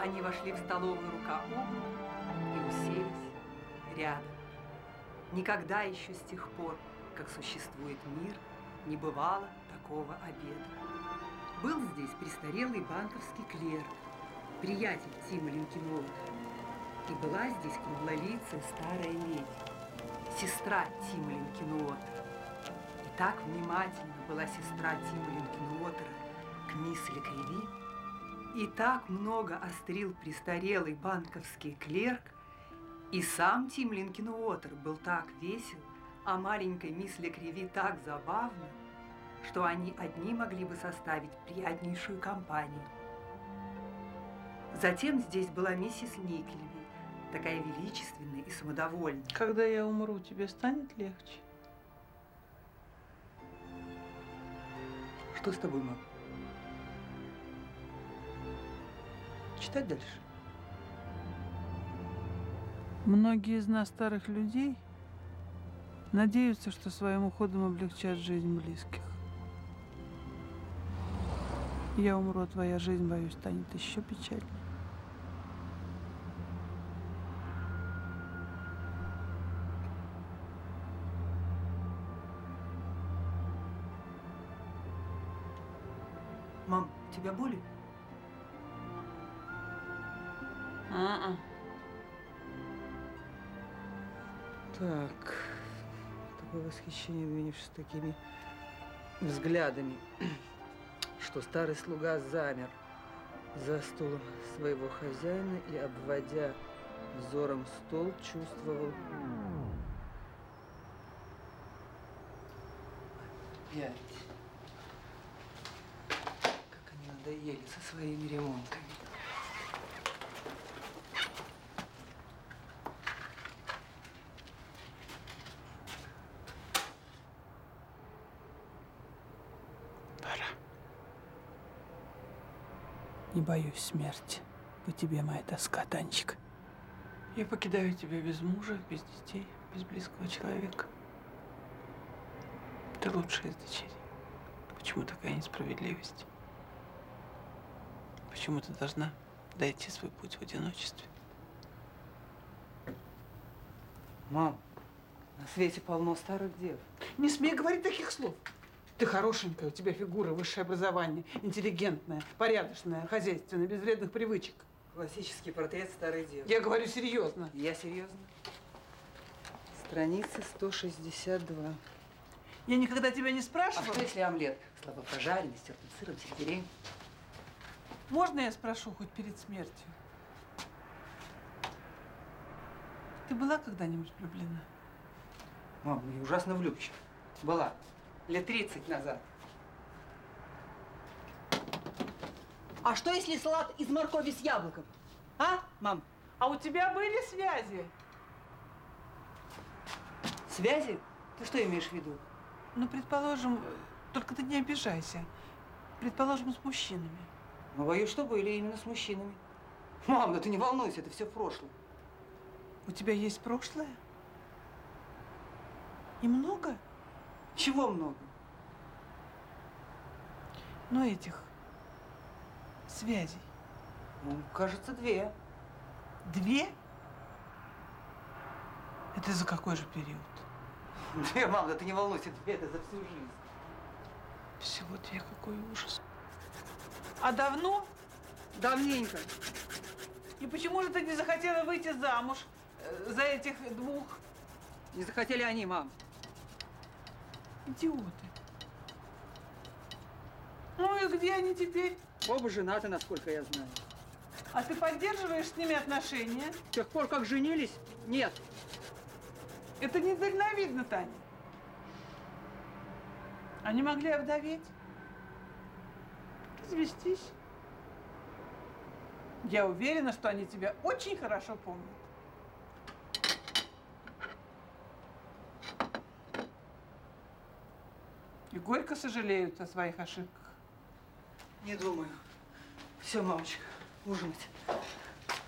Они вошли в столовую рука об руку и уселись рядом. Никогда еще с тех пор, как существует мир, не бывало такого обеда. Был здесь престарелый банковский клерк, приятель Тима Линкинова. И была здесь круглолицая старая леди, сестра Тима Линкинуотера. И так внимательно была сестра Тима Линкинуотера к мисс Лекреви, и так много острил престарелый банковский клерк, и сам Тим Линкинуотер был так весел, а маленькая мисс Лекреви так забавна, что они одни могли бы составить приятнейшую компанию. Затем здесь была миссис Никельби, такая величественная и самодовольная. Когда я умру, тебе станет легче? Что с тобой, мам? Читать дальше? Многие из нас, старых людей, надеются, что своим уходом облегчат жизнь близких. Я умру, а твоя жизнь, боюсь, станет еще печальнее. Мам, тебя боли? А-а. Так, такое восхищение, двинувшись такими взглядами, что старый слуга замер за стулом своего хозяина и, обводя взором стол, чувствовал Пять. Как они надоели со своими ремонтами. Боюсь смерти. По тебе моя тоска, Танечка. Я покидаю тебя без мужа, без детей, без близкого человека. Ты лучшая из дочерей. Почему такая несправедливость? Почему ты должна дойти свой путь в одиночестве? Мам, на свете полно старых дев. Не смей говорить таких слов. Ты хорошенькая, у тебя фигура, высшее образование, интеллигентная, порядочная, хозяйственная, без вредных привычек. Классический портрет старых дев. Я говорю серьезно. Я серьезно. Страница 162. Я никогда тебя не А спрашивала. что если омлет? Слабо прожаренный, с тертым сыром, сельдереем. Можно я спрошу хоть перед смертью? Ты была когда-нибудь влюблена? Мам, я ужасно влюбчив. Была. Лет 30 назад. А что если салат из моркови с яблоком? А, мам? А у тебя были связи? Связи? Ты что имеешь в виду? Ну, предположим, только ты не обижайся. Предположим, с мужчинами. Ну, боюсь, что были именно с мужчинами. Мам, да ты не волнуйся, это все в прошлом. У тебя есть прошлое? И много? Чего много? Ну, этих связей. Ну, кажется, две. Две? Это за какой же период? Две, мам, да ты не волнуйся, две это за всю жизнь. Всего две, какой ужас. А давно? Давненько. И почему же ты не захотела выйти замуж э, за этих двух Не захотели они, мам. Идиоты? Ну и где они теперь? Оба женаты, насколько я знаю. А ты поддерживаешь с ними отношения? С тех пор, как женились, нет. Это недальновидно, Таня. Они могли овдоветь, развестись. Я уверена, что они тебя очень хорошо помнят. И горько сожалеют о своих ошибках. Не думаю. Все, мамочка, ужинать.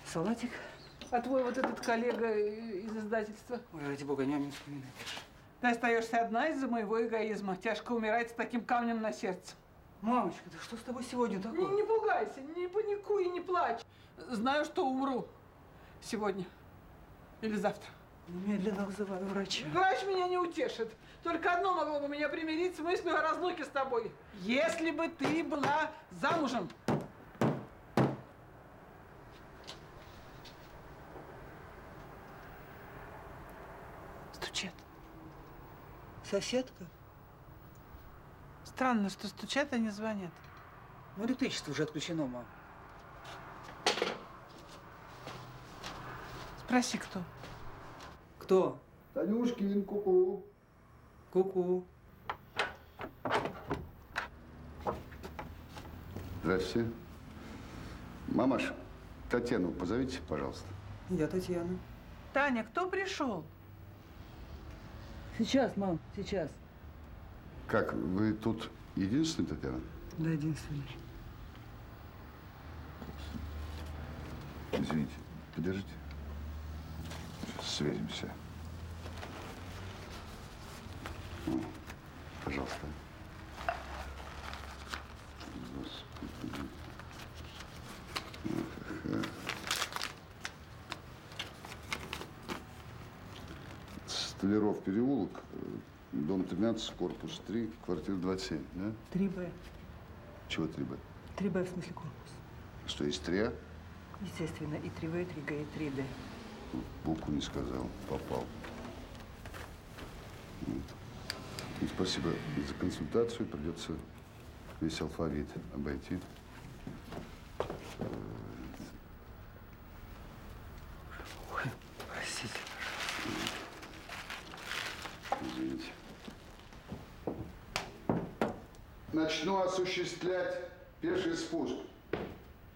Салатик? А твой вот этот коллега из издательства? Ой, ради бога, о нем не вспоминай. Ты остаешься одна из-за моего эгоизма. Тяжко умирать с таким камнем на сердце. Мамочка, да что с тобой сегодня Не, такое? не пугайся, не паникуй и не плачь. Знаю, что умру сегодня или завтра. Немедленно вызываю врача. Врач меня не утешит. Только одно могло бы меня примирить с мыслью о разлуке с тобой. Если бы ты была замужем. Стучат. Соседка? Странно, что стучат, а не звонят. Ну, электричество уже отключено, мам. Спроси, кто. Кто? Танюшкин, ку-ку. Ку-ку. Здравствуйте. Мамаш, Татьяну позовите, пожалуйста. Я Татьяна. Таня, кто пришел? Сейчас, мам, сейчас. Как, вы тут единственная Татьяна? Да, единственный. Извините, подержите. Сейчас сверимся. О, Пожалуйста. Господи. Столяров переулок, дом 13, корпус 3, квартира 27, да? 3Б. Чего 3Б? 3Б в смысле корпус. Что, есть 3А? Естественно, и 3В, и 3Г, и 3Д. Букву не сказал, попал. Вот. Ну, спасибо за консультацию. Придется весь алфавит обойти. Простите. Извините. Начну осуществлять пеший спуск.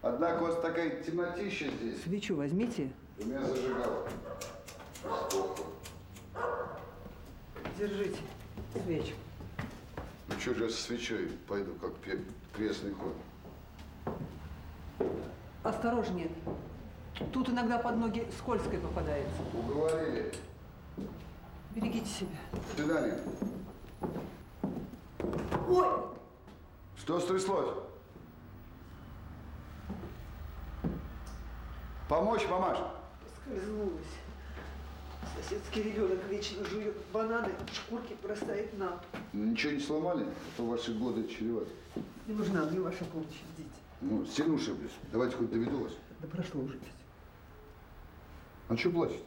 Однако у вас такая темнотища здесь. Свечу возьмите. У меня зажигалка. Держите свечку. Ну что же я со свечой пойду, как крестный ход? Осторожнее. Тут иногда под ноги скользкое попадается. Уговорили. Берегите себя. До свидания. Ой! Что стряслось? Помочь, мамаш? Скользнулась. Соседский ребенок вечно жует бананы, шкурки бросает на пол. Ничего не сломали? А то ваши годы чреваты. Не нужна мне ваша помощь, идите. Ну, сильно ушиблись. Давайте хоть доведу вас. Да прошло уже все. А что плачете?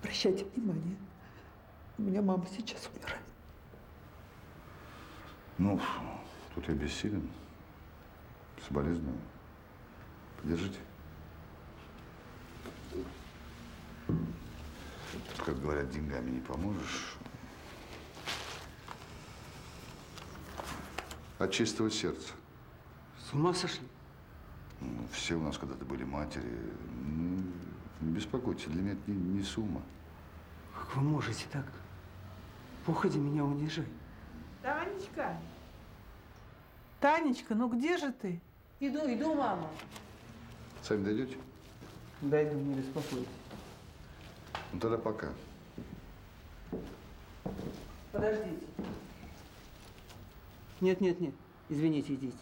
Обращайте внимание. У меня мама сейчас умирает. Ну, тут я бессилен. Соболезную. Подержите. Тут, как говорят, деньгами не поможешь. От чистого сердца. С ума сошли? Ну, Все у нас когда-то были матери. Ну, Не беспокойтесь, для меня это не, не сумма. Как вы можете так? Походи меня унижать. Танечка. Танечка, ну где же ты? Иду, иду, мама. Сами дойдете? Дойду, не беспокойтесь. Ну тогда пока. Подождите. Нет, нет, нет. Извините, идите.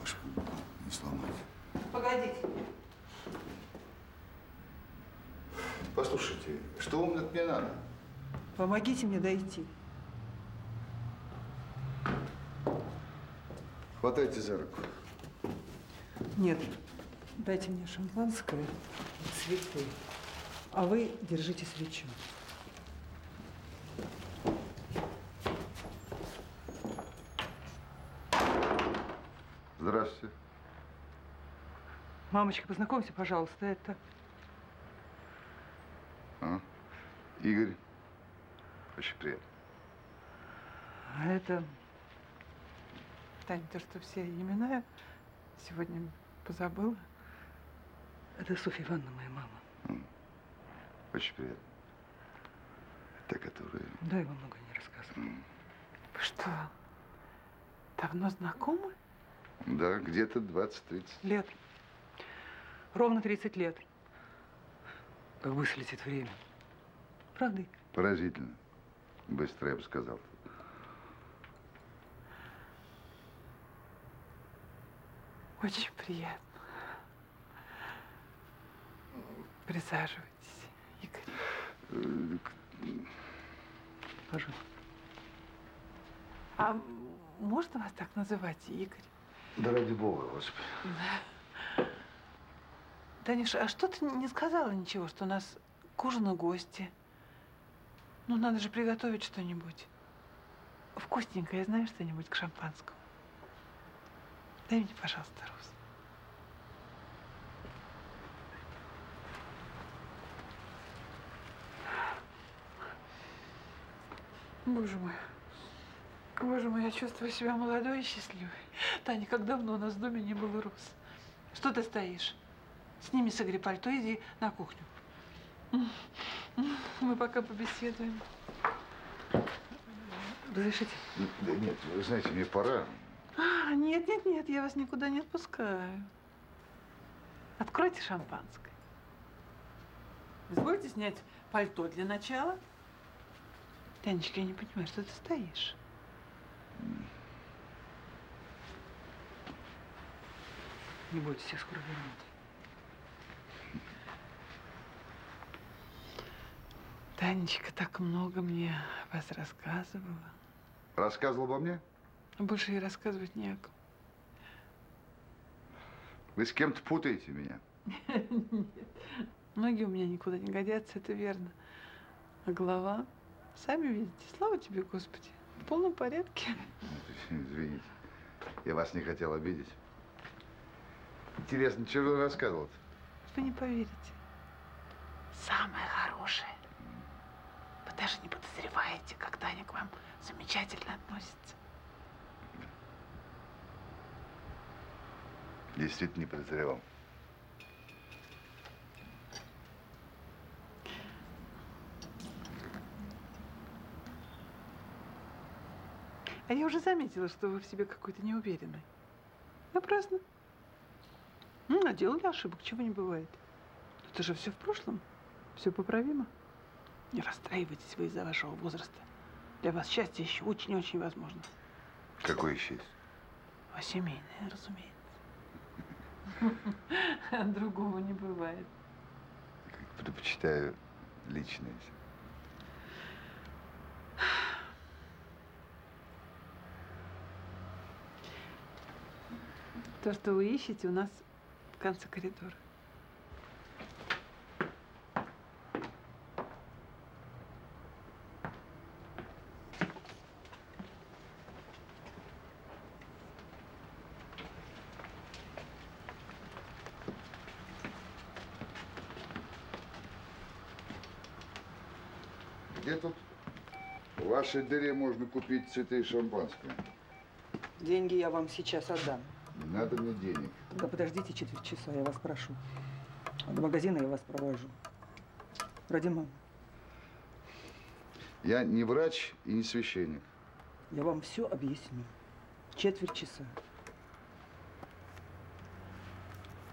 Машка, не сломайте. Погодите. Послушайте, что вам от меня надо? Помогите мне дойти. Хватайте за руку. Нет, дайте мне шампанское и цветы. А вы держите свечу. Здравствуйте. Мамочка, познакомься, пожалуйста, это... А? Игорь. Очень приятно. А это... Тань, ты что, все имена сегодня позабыла? Это Софья Ивановна, моя мама. Очень приятно. Та, которая... Да, я вам много не рассказывала. Вы что, давно знакомы? Да, где-то 20-30. Лет. Ровно 30 лет. Как быстро летит время. Правда? Поразительно. быстро, я бы сказал. Очень приятно. Присаживайтесь, Игорь. Пожалуйста. А можно вас так называть, Игорь? Да ради бога, Господи. Танюша, а что ты не сказала ничего, что у нас к ужину гости? Ну, надо же приготовить что-нибудь. Вкусненькое, знаешь что-нибудь к шампанскому? Дай мне, пожалуйста, Рус. Боже мой. Боже мой, я чувствую себя молодой и счастливой. Таня, как давно у нас в доме не было Рус. Что ты стоишь? Сними с Игоря пальто, иди на кухню. Мы пока побеседуем. Разрешите? Да нет, вы знаете, мне пора. А, нет, нет, нет, я вас никуда не отпускаю. Откройте шампанское. Извольте снять пальто для начала. Танечка, я не понимаю, что ты стоишь? Не бойтесь, я скоро вернусь. Танечка так много мне вас рассказывала. Рассказывал обо мне? Больше ей рассказывать не о ком. Вы с кем-то путаете меня. Нет. Ноги у меня никуда не годятся, это верно. А голова, сами видите, слава тебе, Господи, в полном порядке. Извините, я вас не хотел обидеть. Интересно, что вы рассказывал-то? Вы не поверите. Самое хорошее. Вы даже не подозреваете, как Таня к вам замечательно относится. Действительно не подозревал. А я уже заметила, что вы в себе какой-то неуверенный. Напрасно. Ну, наделали ошибок, чего не бывает. Это же все в прошлом. Все поправимо. Не расстраивайтесь вы из-за вашего возраста. Для вас счастье еще очень-очень возможно. Какое счастье? А семейное, разумеется. Другого не бывает. Предпочитаю личное. То, что вы ищете, у нас в конце коридора. Где тут в вашей дыре можно купить цветы и шампанское? Деньги я вам сейчас отдам. Не надо мне денег. Да подождите четверть часа, я вас прошу. До магазина я вас провожу. Ради мамы. Я не врач и не священник. Я вам все объясню. Четверть часа.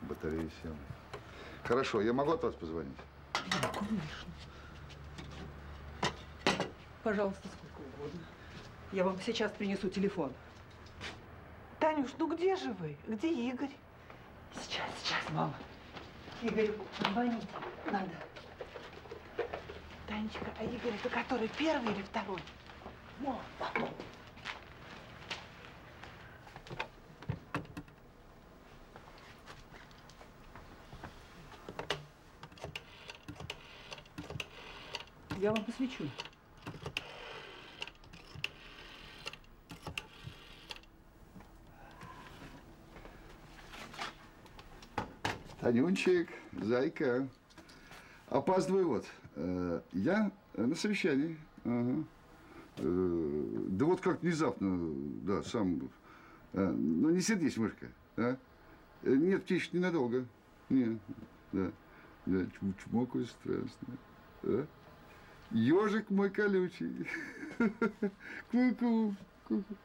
Батарея села. Хорошо, я могу от вас позвонить? Да, конечно. Пожалуйста, угодно. Я вам сейчас принесу телефон. Танюш, ну где же вы? Где Игорь? Сейчас, сейчас, мама. Игорь, звоните. Надо. Танечка, а Игорь это который, первый или второй? Мама. Я вам посвечу. Танюнчик, зайка. Опаздываю вот. Э, Я на совещании. Ага. Э, Да вот как внезапно, да, сам. Э, Ну не сердись, мышка, а? Нет, птичек ненадолго. Нет, да. Да, чм- чмокаю страстно. А? Ежик мой колючий. Ку-ку. ку-ку.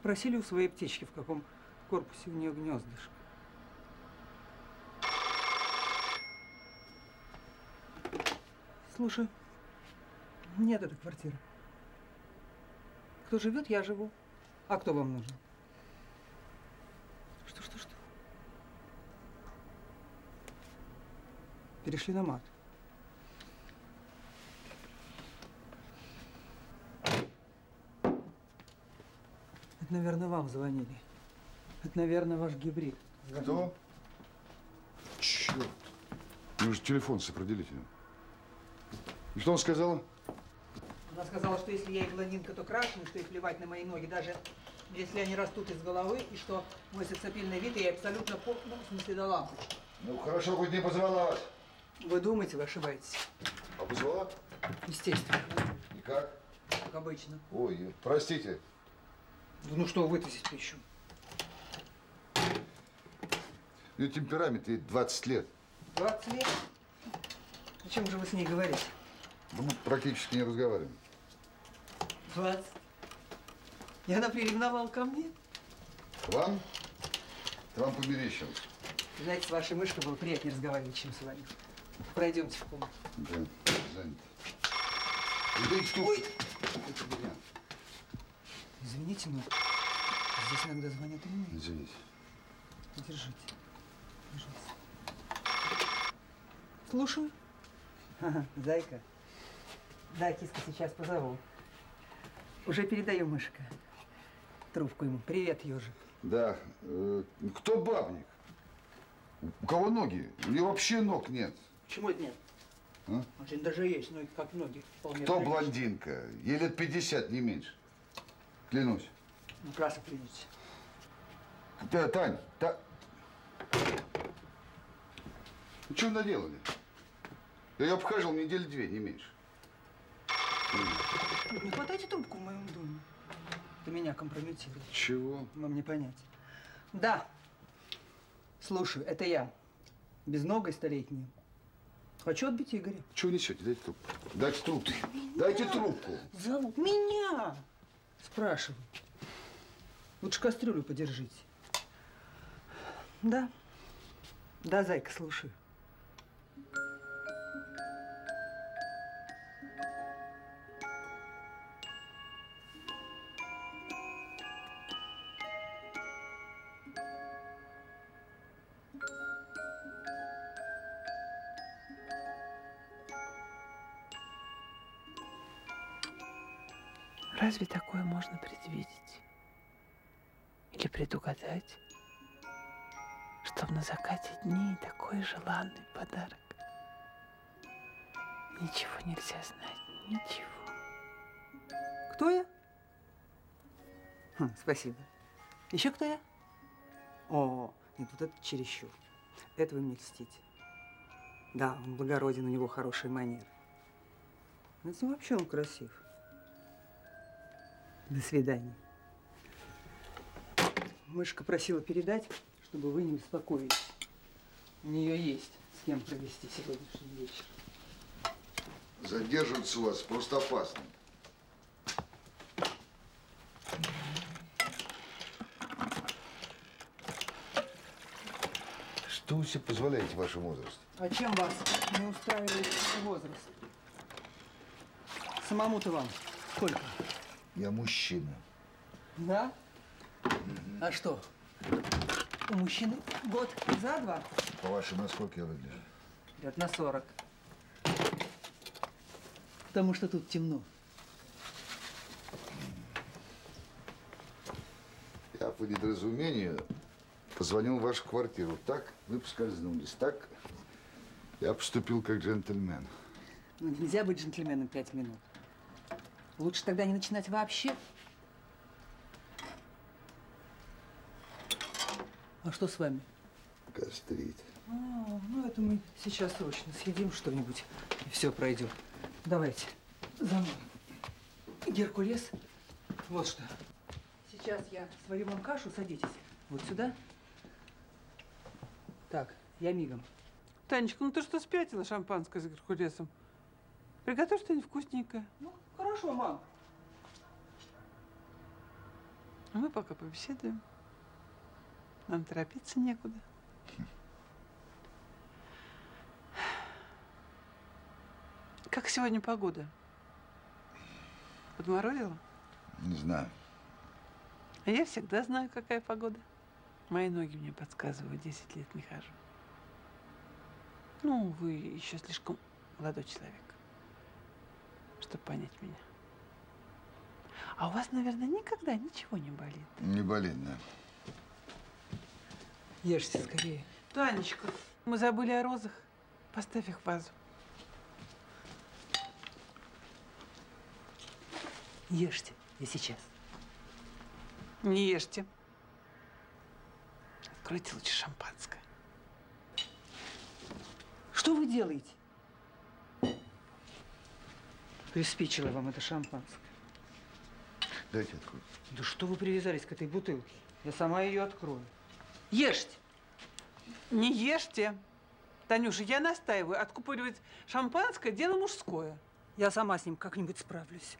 Спросили у своей птички, в каком корпусе у нее гнездышко. Слушай, нет этой квартиры. Кто живет, я живу. А кто вам нужен? Что, что, что? Перешли на мат. Это, наверное, вам звонили. Это, наверное, ваш гибрид. звонил. Кто? Черт. Мне же телефон с определителем. И что он сказал? Она сказала, что если я и блондинка, то крашеный, что ей плевать на мои ноги, даже если они растут из головы, и что мой сексапильный вид ей абсолютно по... ну, в смысле, до лампочки. Ну, хорошо, хоть не позвала вас. Вы думаете, вы ошибаетесь. А позвала? Естественно, И как? как обычно. Ой, простите. Ну что, вытащить еще? У нее темперамент ей 20 лет. 20 лет? О чем же вы с ней говорите? Ну, мы практически не разговариваем. 20. И она приревновала ко мне? Вам? Это вам померещилось. Знаете, с вашей мышкой было приятнее разговаривать, чем с вами. Пройдемте в комнату. Да, занят. Идите тут. Это меня. Извините, но здесь иногда звонят и мне. Извините. Держите. Держите. Слушаю. Ага, зайка. Да, киска, сейчас позову. Уже передаю, мышка. Трубку ему. Привет, ежик. Да. э, кто бабник? У кого ноги? У нее вообще ног нет. Почему это нет? А? Очень даже есть, ноги как ноги. Вполне Кто прилично. блондинка? Ей лет 50, не меньше. Клянусь. Ну, красно клянитесь. Да, Тань, та... Ну, что наделали? Я ее обхаживал недели две, не меньше. Не хватайте трубку в моем доме. Это меня компрометирует. Чего? Вам не понять. Да. Слушаю, это я. Безногой столетняя. Хочу отбить Игоря. Чего несете? Дайте трубку. Дайте трубку. Дайте трубку. Зовут меня. Спрашиваю. Лучше кастрюлю подержите. Да. Да, зайка, слушаю. Предугадать, что на закате дней такой желанный подарок? Ничего нельзя знать, ничего. Кто я? Хм, спасибо. Еще кто я? О, нет, вот это чересчур. Это вы мне льстите. Да, он благороден, у него хорошие манеры. Но это вообще он красив. До свидания. Мышка просила передать, чтобы вы не беспокоились. У нее есть с кем провести сегодняшний вечер. Задерживаться у вас просто опасно. Что вы себе позволяете в вашем возрасте? А чем вас не устраивает возраст? Самому-то вам сколько? Я мужчина. Да? А что? У мужчины год за два? По-вашему, насколько я выгляжу? Лет на сорок. Потому что тут темно. Я по недоразумению позвонил в вашу квартиру. Так вы поскользнулись. Так я поступил как джентльмен. Ну, нельзя быть джентльменом пять минут. Лучше тогда не начинать вообще. А что с вами? Гастрит. А, ну это мы сейчас срочно съедим что-нибудь, и все пройдет. Давайте, за мной. Геркулес, вот что. Сейчас я сварю вам кашу, садитесь. Вот сюда. Так, я мигом. Танечка, ну ты что спятила шампанское с Геркулесом? Приготовь что-нибудь вкусненькое. Ну, хорошо, мам. А мы пока побеседуем. Нам торопиться некуда. Как сегодня погода? Подморозила? Не знаю. А я всегда знаю, какая погода. Мои ноги мне подсказывают, 10 лет не хожу. Ну, вы еще слишком молодой человек, чтобы понять меня. А у вас, наверное, никогда ничего не болит. Не болит, да. Ешьте скорее. Танечка, мы забыли о розах. Поставь их в вазу. Ешьте. Я сейчас. Не ешьте. Откройте лучше шампанское. Что вы делаете? Приспичило вам это шампанское. Дайте открою. Да что вы привязались к этой бутылке? Я сама ее открою. Ешьте. Не ешьте. Танюша, я настаиваю. Откупоривать шампанское – дело мужское. Я сама с ним как-нибудь справлюсь.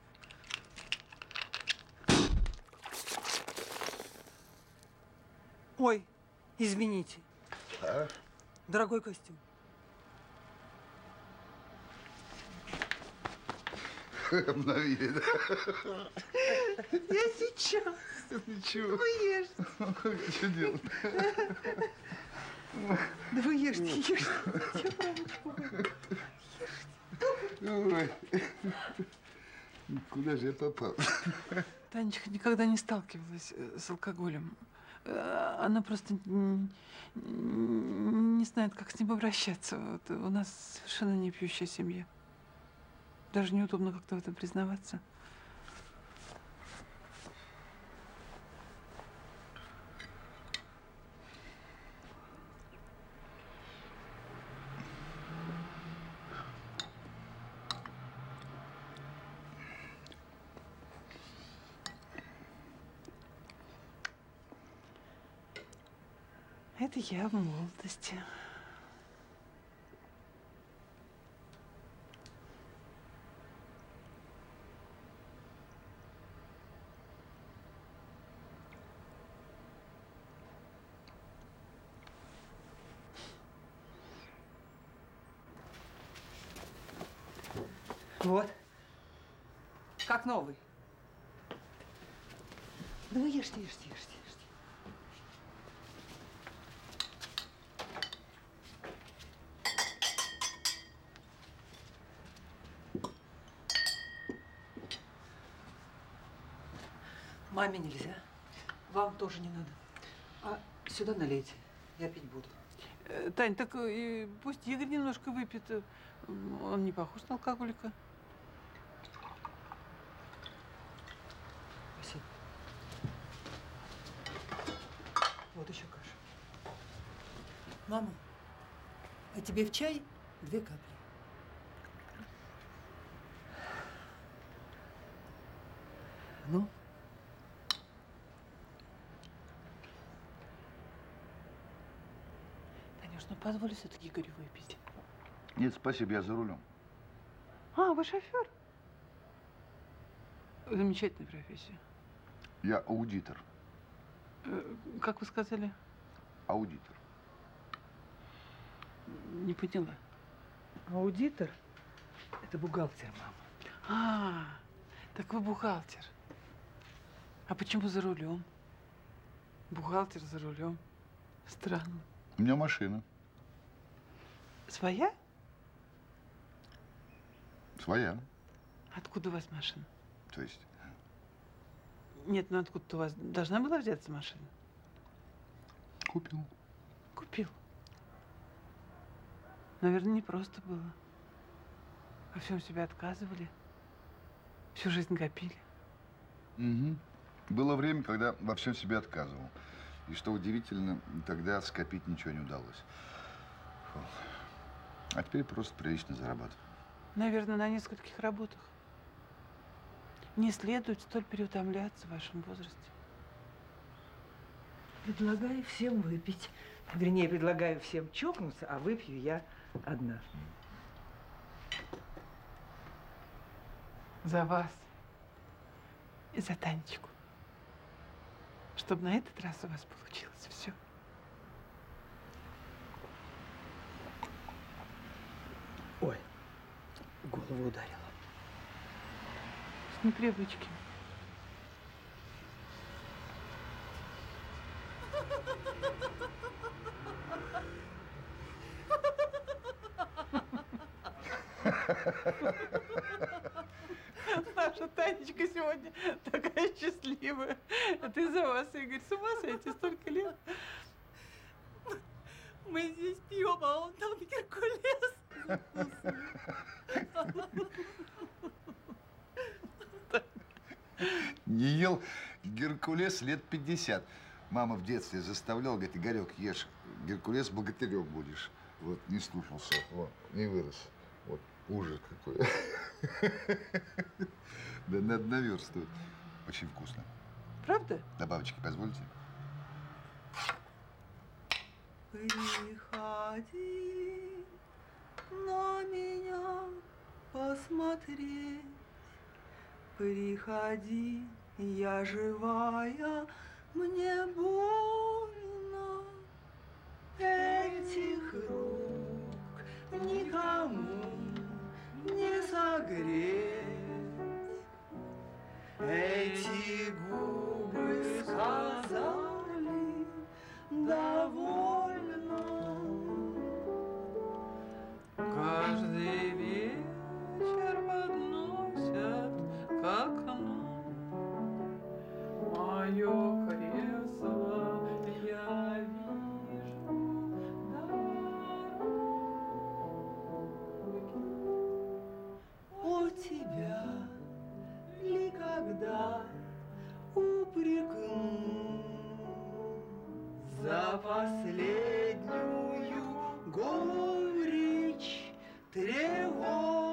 Ой, извините. А? Дорогой костюм. Обновили, да? Я сейчас. Ничего. Вы ешьте. Что делать? Да вы ешьте, ешьте. Я правда Ой. Куда же я попал? Танечка никогда не сталкивалась э, с алкоголем. Э, Она просто не знает, как с ним обращаться. Вот у нас совершенно не пьющая семья. Даже неудобно как-то в этом признаваться. Это я в молодости. Вот. Как новый. Вы ешьте, ешьте, ешьте, ешьте. Маме нельзя. Вам тоже не надо. А сюда налейте. Я пить буду. Э, Тань, так э, и пусть Игорь немножко выпьет. э, Он не похож на алкоголика. Спасибо. Вот еще каша. Мама, а тебе в чай две капли. Ну, Позволь все-таки Игорю выпить. Нет, спасибо, я за рулем. А, вы шофер? Замечательная профессия. Я аудитор. Э, Как вы сказали? Аудитор. Не поняла. аудитор – это бухгалтер, мама. А, так вы бухгалтер. А почему за рулем? Бухгалтер за рулем. Странно. У меня машина. Своя? Своя. Откуда у вас машина? То есть, Нет, ну откуда у вас должна была взяться машина? купил. Купил. Наверное, не просто было. Во всем себе отказывали. Всю жизнь копили. Угу. Было время, когда во всем себе отказывал. И что удивительно, тогда скопить ничего не удалось. Фу. А теперь просто прилично зарабатываю. Наверное, на нескольких работах. Не следует столь переутомляться в вашем возрасте. Предлагаю всем выпить. Вернее, предлагаю всем чокнуться, а выпью я одна. За вас. И за Танечку. чтобы на этот раз у вас получилось все. Голову ударила. С непривычки. Наша Танечка сегодня такая счастливая. Это из-за вас, Игорь. С ума сойти столько лет. Мы здесь пьем, а он там Геркулес. Не ел Геркулес лет 50. Мама в детстве заставляла, говорит, Игорек, ешь, Геркулес богатырем будешь. Вот, не слушался, вот, не вырос. Вот, ужас какой. Да надо наверстывать. Очень вкусно. Правда? Добавочки позвольте? Приходи на меня посмотреть. Приходи, я живая, мне больно. Этих рук никому не согреть. Эти губы сказали довольно. Подносят к окну Мое кресло я вижу дороги. У тебя ли когда упрекну за последнюю горечь тревоги?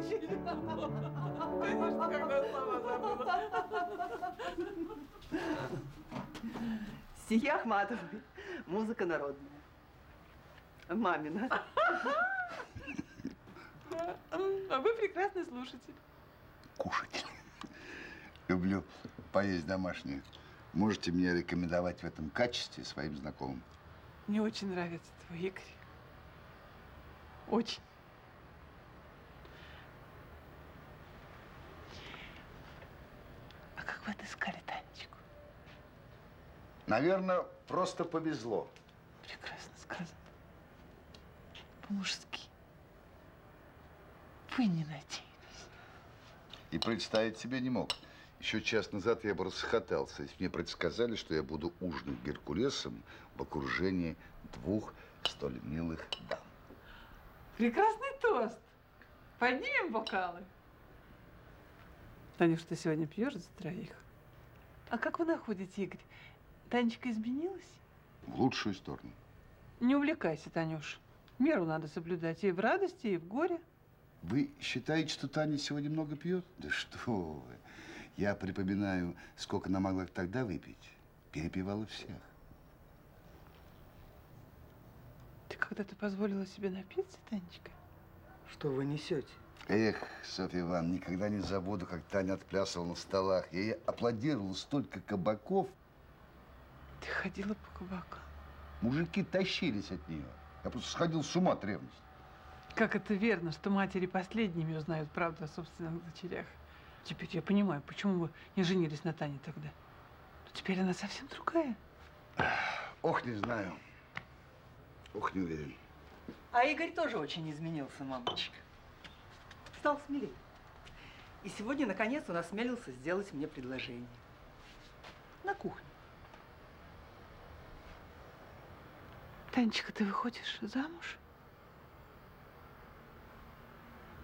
Ничего. Конечно, когда слова забыла. Стихи Ахматовой. Музыка народная. Мамина. А вы прекрасный слушатель. Кушать. Люблю поесть домашнее. Можете меня рекомендовать в этом качестве своим знакомым? Мне очень нравится твой Игорь. Очень. А как вы отыскали Танечку? Наверное, просто повезло. Прекрасно сказано. По-мужски. Вы не надеялись. И представить себе не мог. Еще час назад я бы расхотался, если мне предсказали, что я буду ужинать Геркулесом в окружении двух столь милых дам. Прекрасный тост. Поднимем бокалы. Танюш, ты сегодня пьешь за троих? А как вы находите, Игорь? Танечка изменилась? В лучшую сторону. Не увлекайся, Танюш. Меру надо соблюдать и в радости, и в горе. Вы считаете, что Таня сегодня много пьет? Да что вы. Я припоминаю, сколько она могла тогда выпить. Перепивала всех. Ты когда-то позволила себе напиться, Танечка? Что вы несете? Эх, Софья Ивановна, никогда не забуду, как Таня отплясывала на столах. Я ей аплодировал столько кабаков. Ты ходила по кабакам. Мужики тащились от нее. Я просто сходил с ума от ревности. Как это верно, что матери последними узнают правду о собственных дочерях. Теперь я понимаю, почему вы не женились на Тане тогда. Но теперь она совсем другая. Ох, не знаю. Ох, не уверен. А Игорь тоже очень изменился, мамочка. Стал смелее. И сегодня, наконец, он осмелился сделать мне предложение. На кухне. Танечка, ты выходишь замуж?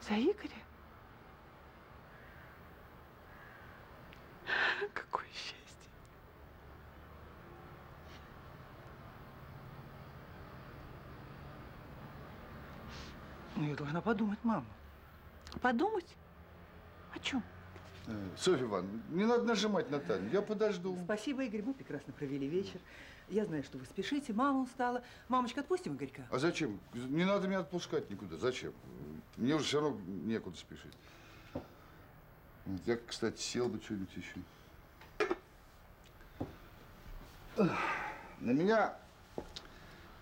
За Игоря? Какое счастье. Ну, я должна подумать, мама. Подумать? О чем? Э, Софья Ивановна, не надо нажимать на Таню, я подожду. Спасибо, Игорь, мы прекрасно провели вечер. Я знаю, что вы спешите, мама устала. Мамочка, отпустим Игорька? А зачем? Не надо меня отпускать никуда. Зачем? Мне уже все равно некуда спешить. Я, кстати, сел бы что-нибудь еще. На меня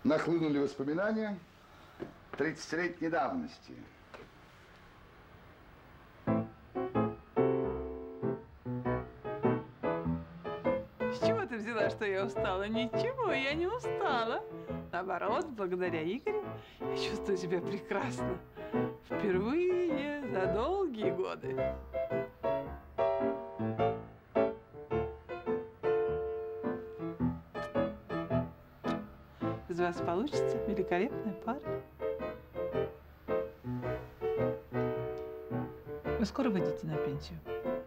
нахлынули воспоминания 30-летней давности. Я устала? Ничего, я не устала. Наоборот, благодаря Игорю я чувствую себя прекрасно. Впервые за долгие годы. Из вас получится великолепная пара. Вы скоро выйдете на пенсию?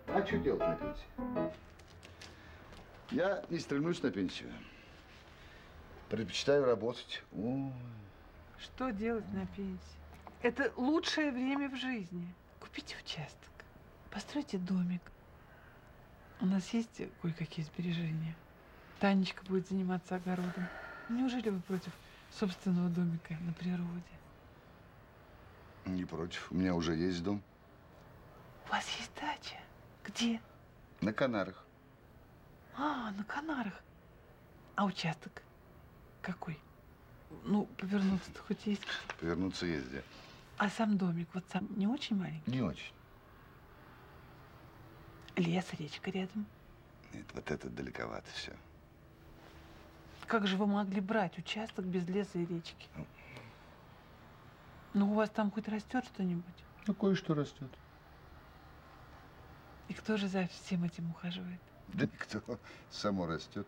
А что делать на пенсии? Я не стремлюсь на пенсию. Предпочитаю работать. Ой. Что делать на пенсии? Это лучшее время в жизни. Купите участок, постройте домик. У нас есть кое-какие сбережения. Танечка будет заниматься огородом. Неужели вы против собственного домика на природе? Не против. У меня уже есть дом. У вас есть дача? Где? На Канарах. А, на Канарах. А участок какой? Ну, повернуться-то хоть есть. Повернуться есть где. А сам домик, вот сам не очень маленький? Не очень. Лес, речка рядом. Нет, вот это далековато все. Как же вы могли брать участок без леса и речки? Ну, у вас там хоть растет что-нибудь? Ну, кое-что растет. И кто же за всем этим ухаживает? Да никто. Само растет.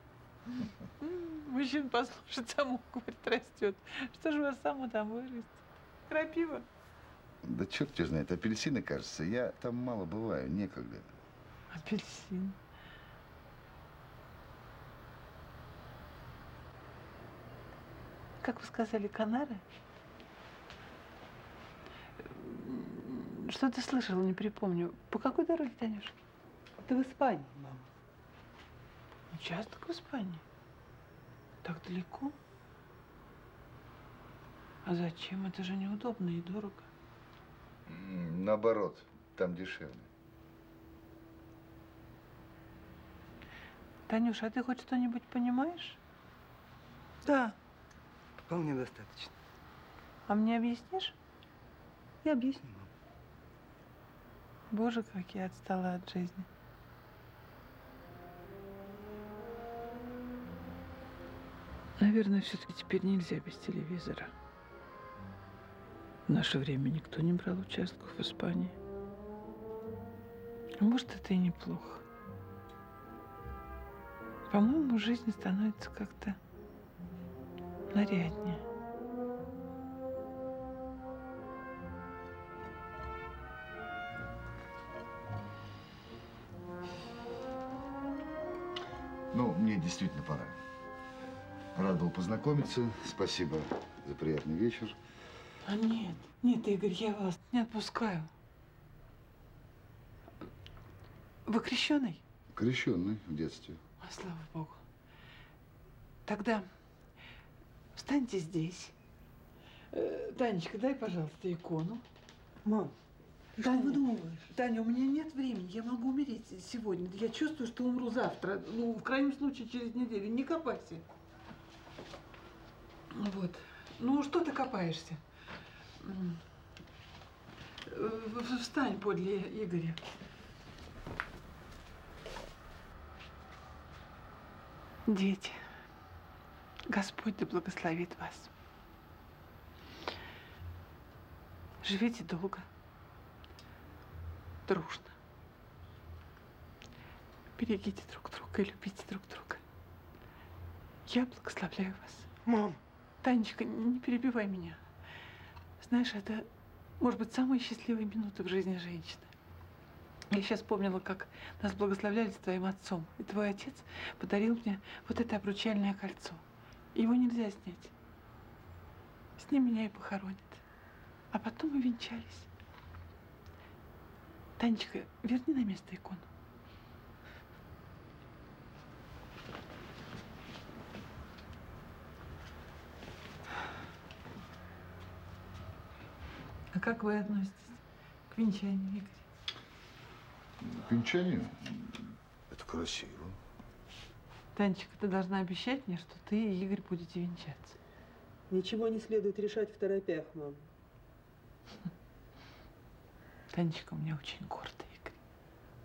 Мужчин послушать, само, говорит, растет. Что же у вас само там вырастет? Крапива? Да черт тебя знает. Апельсины, кажется. Я там мало бываю. Некогда. Апельсин. Как вы сказали, Канары? Что ты слышала, не припомню. По какой дороге, Танюш? Ты в Испании, мама. Участок в Испании? Так далеко? А зачем? Это же неудобно и дорого. Наоборот. Там дешевле. Танюша, а ты хоть что-нибудь понимаешь? Да, вполне достаточно. А мне объяснишь? Я объясню, мама. Боже, как я отстала от жизни. Наверное, все-таки теперь нельзя без телевизора. В наше время никто не брал участков в Испании. А может, это и неплохо. По-моему, жизнь становится как-то наряднее. Ну, мне действительно пора. Рад был познакомиться. Спасибо за приятный вечер. А нет, нет, Игорь, я вас не отпускаю. Вы крещеный? Крещенный в детстве. А, слава богу. Тогда встаньте здесь. Э, Танечка, дай, пожалуйста, икону. Мам, что Таня, выдумываешь? Таня, у меня нет времени, я могу умереть сегодня. Я чувствую, что умру завтра. Ну, в крайнем случае, через неделю. Не копайся. Вот. Ну, что ты копаешься? Э, Встань подле Игоря. Дети, Господь да благословит вас. Живите долго, дружно. Берегите друг друга и любите друг друга. Я благословляю вас. Мам, Танечка, не перебивай меня. Знаешь, это, может быть, самые счастливые минуты в жизни женщины. Я сейчас вспомнила, как нас благословляли с твоим отцом. И твой отец подарил мне вот это обручальное кольцо. Его нельзя снять. С ним меня и похоронят. А потом мы венчались. Танечка, верни на место икону. Как вы относитесь к венчанию, Игорь? К венчанию? Это красиво. Танечка, ты должна обещать мне, что ты и Игорь будете венчаться. Ничего не следует решать в торопях, мам. Танечка у меня очень гордая, Игорь.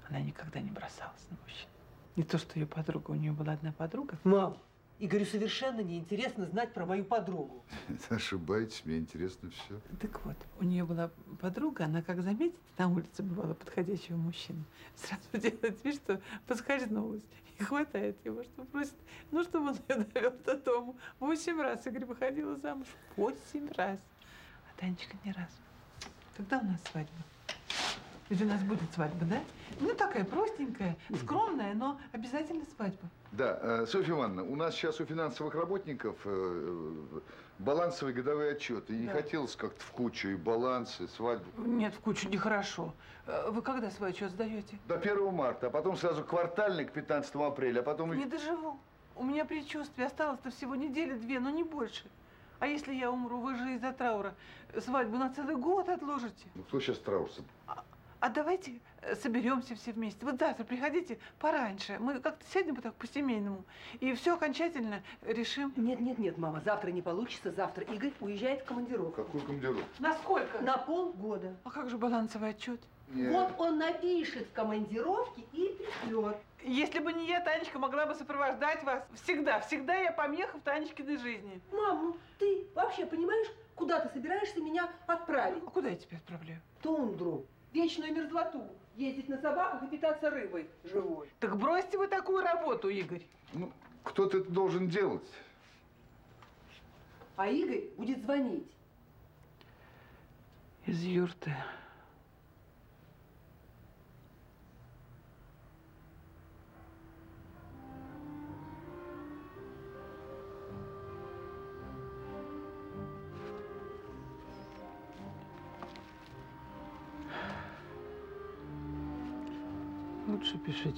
Она никогда не бросалась на мужчин. Не то, что ее подруга, у нее была одна подруга. Мам, Игорю совершенно неинтересно знать про мою подругу. Ошибаетесь, мне интересно все. Так вот, у нее была подруга, она как заметит на улице бывало подходящего мужчину, сразу делает вид, что поскользнулась. И хватает его, что просит, ну, чтобы он ее довел до дому. Восемь раз Игорь выходила замуж. Восемь раз. А Танечка ни разу. Когда у нас свадьба? Ведь у нас будет свадьба, да? Ну, такая простенькая, скромная, но обязательно свадьба. Да, э, Софья Ивановна, у нас сейчас у финансовых работников э, балансовые годовые отчеты. И не Да. хотелось как-то в кучу и балансы, свадьбу. Нет, в кучу нехорошо. Э, Вы когда свой отчет сдаете? До 1 марта, а потом сразу квартальный к 15 апреля, а потом... Не доживу. У меня предчувствие. Осталось-то всего недели-две, но не больше. А если я умру, вы же из-за траура свадьбу на целый год отложите. Ну, кто сейчас траурся? А давайте э, соберемся все вместе. Вот завтра приходите пораньше. Мы как-то сядем вот так по-семейному. И все окончательно решим. Нет, нет, нет, мама, завтра не получится. Завтра Игорь уезжает в командировку. Какую командировку? Насколько? На полгода. А как же балансовый отчет? Не. Вот он напишет в командировке и пришлет. Если бы не я, Танечка могла бы сопровождать вас. Всегда, всегда я помеха в Танечкиной жизни. Мам, ну ты вообще понимаешь, куда ты собираешься меня отправить? А куда я тебя отправляю? Тундру, вечную мерзлоту, ездить на собаках и питаться рыбой живой. Так бросьте вы такую работу, Игорь. Ну, кто-то это должен делать. А Игорь будет звонить. Из юрты.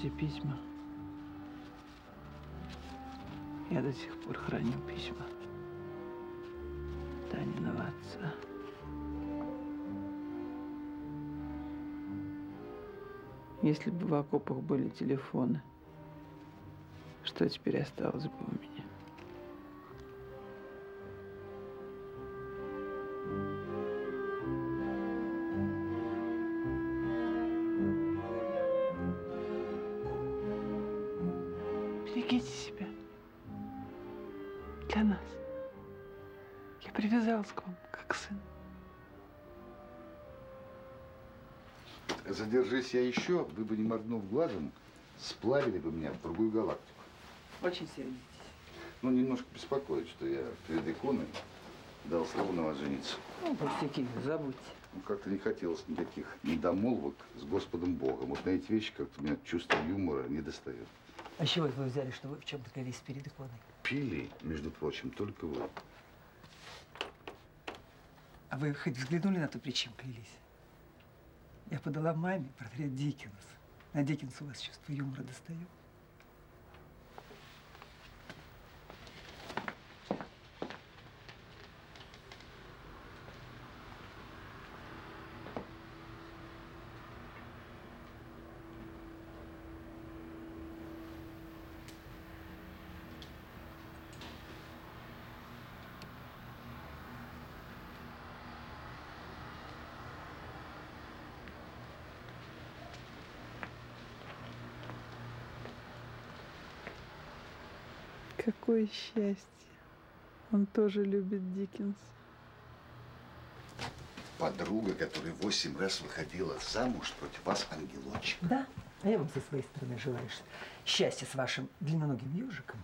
Пишите письма. Я до сих пор храню письма. Таниного отца. Если бы в окопах были телефоны, что теперь осталось бы у меня? Я еще, вы бы, не моргнув глазом, сплавили бы меня в другую галактику. Очень сердитесь. Ну, немножко беспокоит, что я перед иконой дал слово на вас жениться. Ну, пустяки, забудьте. Ну, как-то не хотелось никаких недомолвок с Господом Богом. Вот на эти вещи как-то у меня чувство юмора не достает. А с чего это вы взяли, что вы в чем-то клялись перед иконой? Пили, между прочим, только вы. А вы хоть взглянули на то, при чем клялись? Я подала маме портрет Диккенса. На Диккенса у вас чувство юмора достает? Какое счастье. Он тоже любит Диккенса. Подруга, которая восемь раз выходила замуж против вас, ангелочек. Да. А я вам со своей стороны желаю счастья с вашим длинноногим ежиком,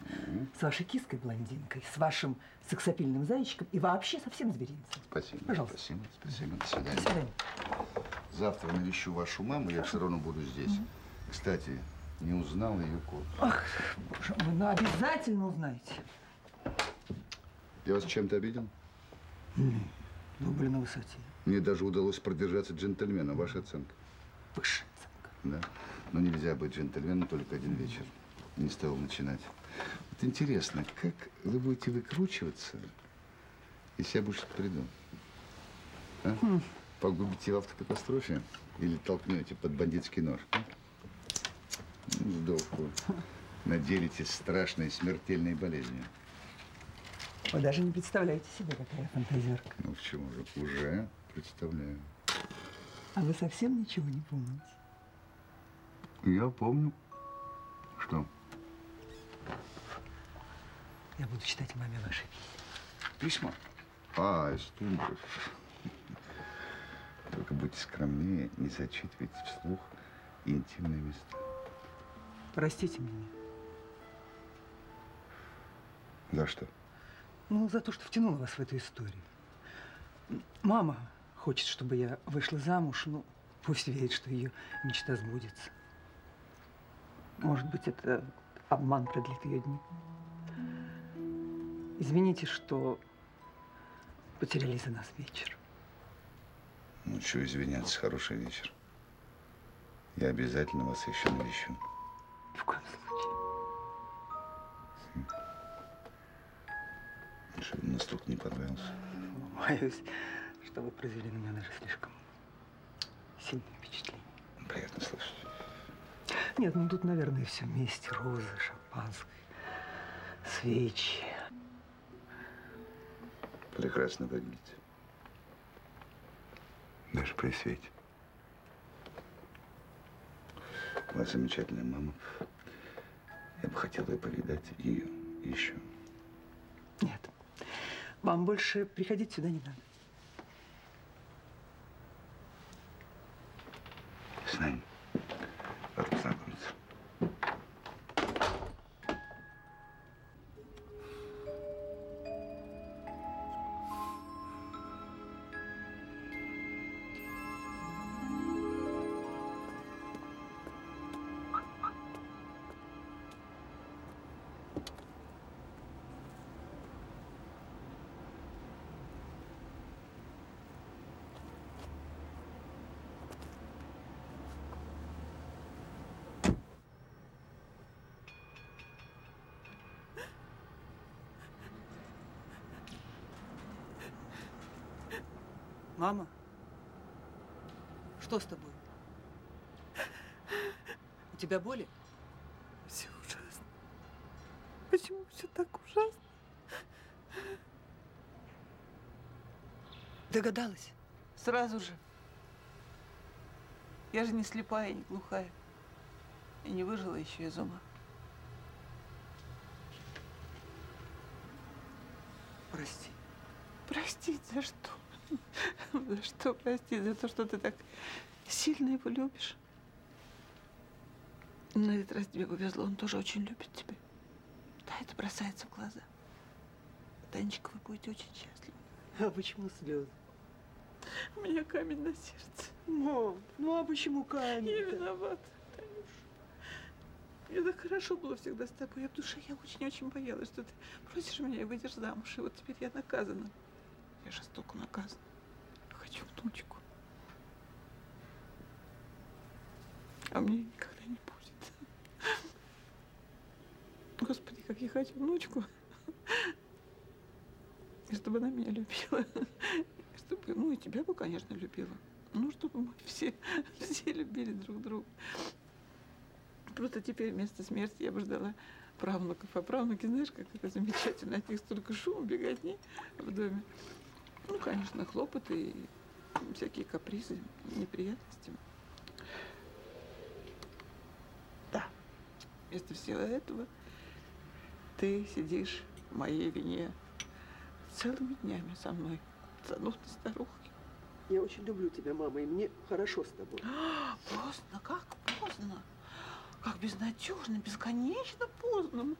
с вашей киской-блондинкой, с вашим сексапильным зайчиком и вообще со всем зверинцем. Спасибо. Пожалуйста. Спасибо. Спасибо. До До свидания. свидания. Завтра навещу вашу маму, я все равно буду здесь. Кстати, не узнал ее код. Ах, боже мой, ну обязательно узнаете. Я вас чем-то обидел? Вы были на высоте. Мне даже удалось продержаться джентльменом. Ваша оценка. высшая оценка. Да? Но нельзя быть джентльменом только один вечер. Не стоило начинать. Вот интересно, как вы будете выкручиваться, если я больше приду? А? Погубите в автокатастрофе или толкнете под бандитский нож? а? Сдоху. Наделитесь страшной смертельной болезнью. Вы даже не представляете себе, какая фантазерка. Ну, в чем же? Уже представляю. А вы совсем ничего не помните? Я помню. Что? Я буду читать маме ваши письма. Письма? А, из тумбы. Только будьте скромнее, не зачитывайте вслух интимные места. Простите меня. За что? Ну, за то, что втянула вас в эту историю. Мама хочет, чтобы я вышла замуж, ну, пусть верит, что ее мечта сбудется. Может быть, это обман продлит ее дни. Извините, что потеряли за нас вечер. Ну, что извиняться, хороший вечер. Я обязательно вас еще навещу. Ни в коем случае. Что настолько не понравился. Боюсь, что вы произвели на меня даже слишком сильное впечатление. Приятно слышать. Нет, ну тут, наверное, все вместе. Розы, шампанское, свечи. Прекрасно выглядите. Даже при свете. Вас замечательная мама. Я бы хотел ее повидать ее еще. Нет, вам больше приходить сюда не надо. Мама, что с тобой? У тебя боли? Все ужасно. Почему все так ужасно? Догадалась? Сразу же. Я же не слепая и не глухая. И не выжила еще из ума. Прости. Простить за что? За что простить? За то, что ты так сильно его любишь? На этот раз тебе повезло, он тоже очень любит тебя. Да, это бросается в глаза. Танечка, вы будете очень счастливы. А почему слезы? У меня камень на сердце. Мам, ну а почему Я камень? виновата, Танюш. Мне так хорошо было всегда с тобой. Я в душе я очень-очень боялась, что ты просишь меня и выйдешь замуж. И вот теперь я наказана. Я жестоко наказана. Хочу внучку. А мне никогда не будет. Господи, как я хочу внучку. И чтобы она меня любила. И чтобы, ну и тебя бы, конечно, любила. Ну, чтобы мы все, все любили друг друга. Просто теперь вместо смерти я бы ждала правнуков. А правнуки, знаешь, как это замечательно. От них столько шума, беготни в доме. Ну, конечно, хлопоты и всякие капризы, неприятности. Да, вместо всего этого ты сидишь в моей вине целыми днями со мной, занудной старухой. Я очень люблю тебя, мама, и мне хорошо с тобой. Поздно, как поздно. Как безнадежно, бесконечно поздно. Мы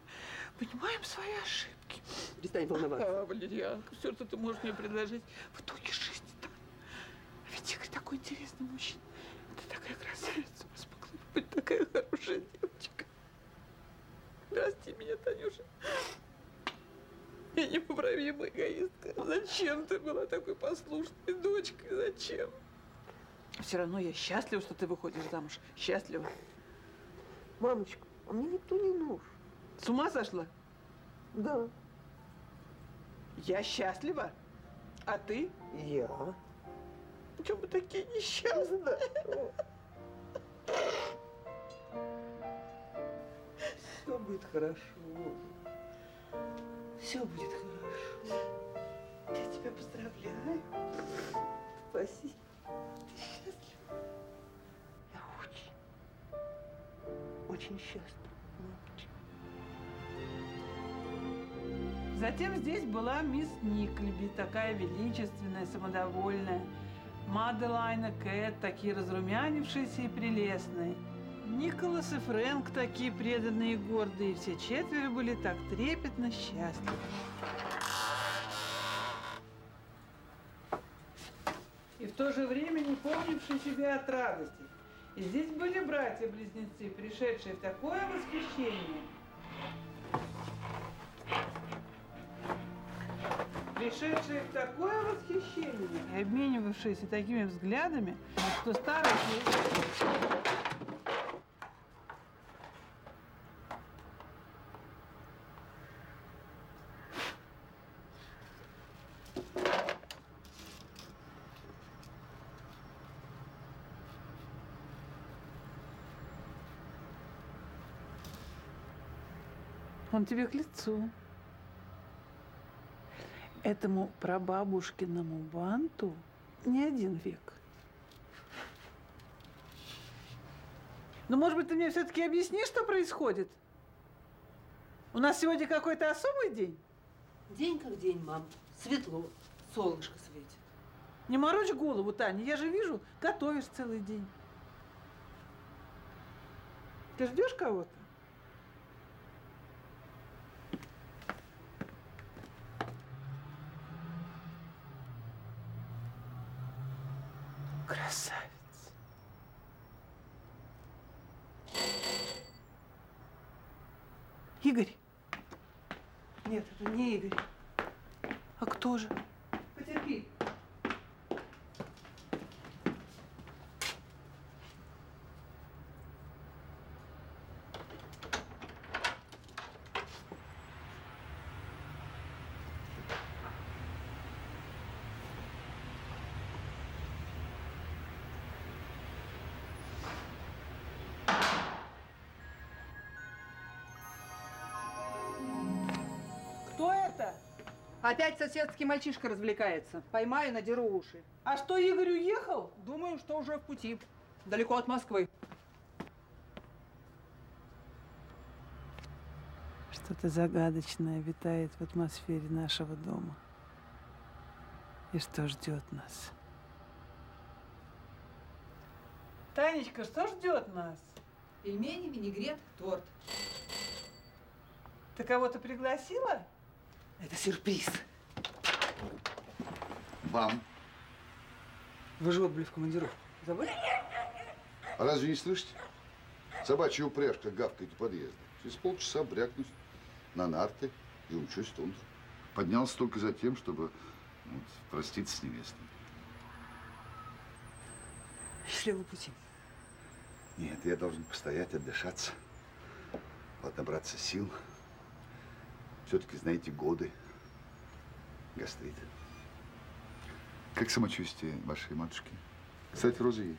понимаем свои ошибки. Перестань волноваться. А, Валерьянка, все, что ты можешь мне предложить в итоге жизни, да. А ведь Игорь такой интересный мужчина. Ты такая красавица, у вас могла бы быть такая хорошая девочка. Прости меня, Танюша. Я непоправимая эгоистка. Зачем ты была такой послушной дочкой? Зачем? Все равно я счастлива, что ты выходишь замуж. Счастлива. Мамочка, а мне никто не нужен. С ума сошла? Да. Я счастлива. А ты? Я. Почему вы такие несчастные? Все будет хорошо. Все будет хорошо. Я тебя поздравляю. Спасибо. Ты счастлива. Я очень, очень счастлива, мамочка. Затем здесь была мисс Никлеби, такая величественная, самодовольная. Маделайна Кэт, такие разрумянившиеся и прелестные. Николас и Фрэнк такие преданные и гордые. Все четверо были так трепетно счастливы. И в то же время не помнившие себя от радости. И здесь были братья-близнецы, пришедшие в такое восхищение, пришедшие в такое восхищение и обменивавшиеся такими взглядами, что старый Он тебе к лицу. Этому прабабушкиному банту не один век. Ну, может быть, ты мне все-таки объяснишь, что происходит? У нас сегодня какой-то особый день? День как день, мам. Светло, солнышко светит. Не морочь голову, Таня, я же вижу, готовишь целый день. Ты ждешь кого-то? Красавец. Игорь, Нет, это не Игорь. а кто же? Опять соседский мальчишка развлекается. Поймаю, надеру уши. А что, Игорь уехал? Думаю, что уже в пути. Далеко от Москвы. Что-то загадочное витает в атмосфере нашего дома. И что ждет нас? Танечка, что ждет нас? Пельмени, винегрет, торт. Ты кого-то пригласила? Это сюрприз. Вам. Вы же отбыли в командировку. Забыли? А разве не слышите? Собачья упряжка гавкает у подъезда. Через полчаса брякнусь на нарты и умчусь в тундру. Поднялся только за тем, чтобы вот, проститься с невестой. Счастливого пути. Нет, я должен постоять, отдышаться. Вот набраться сил. Все-таки, знаете, годы. Гастрит. Как самочувствие вашей матушки? Кстати, розы ей.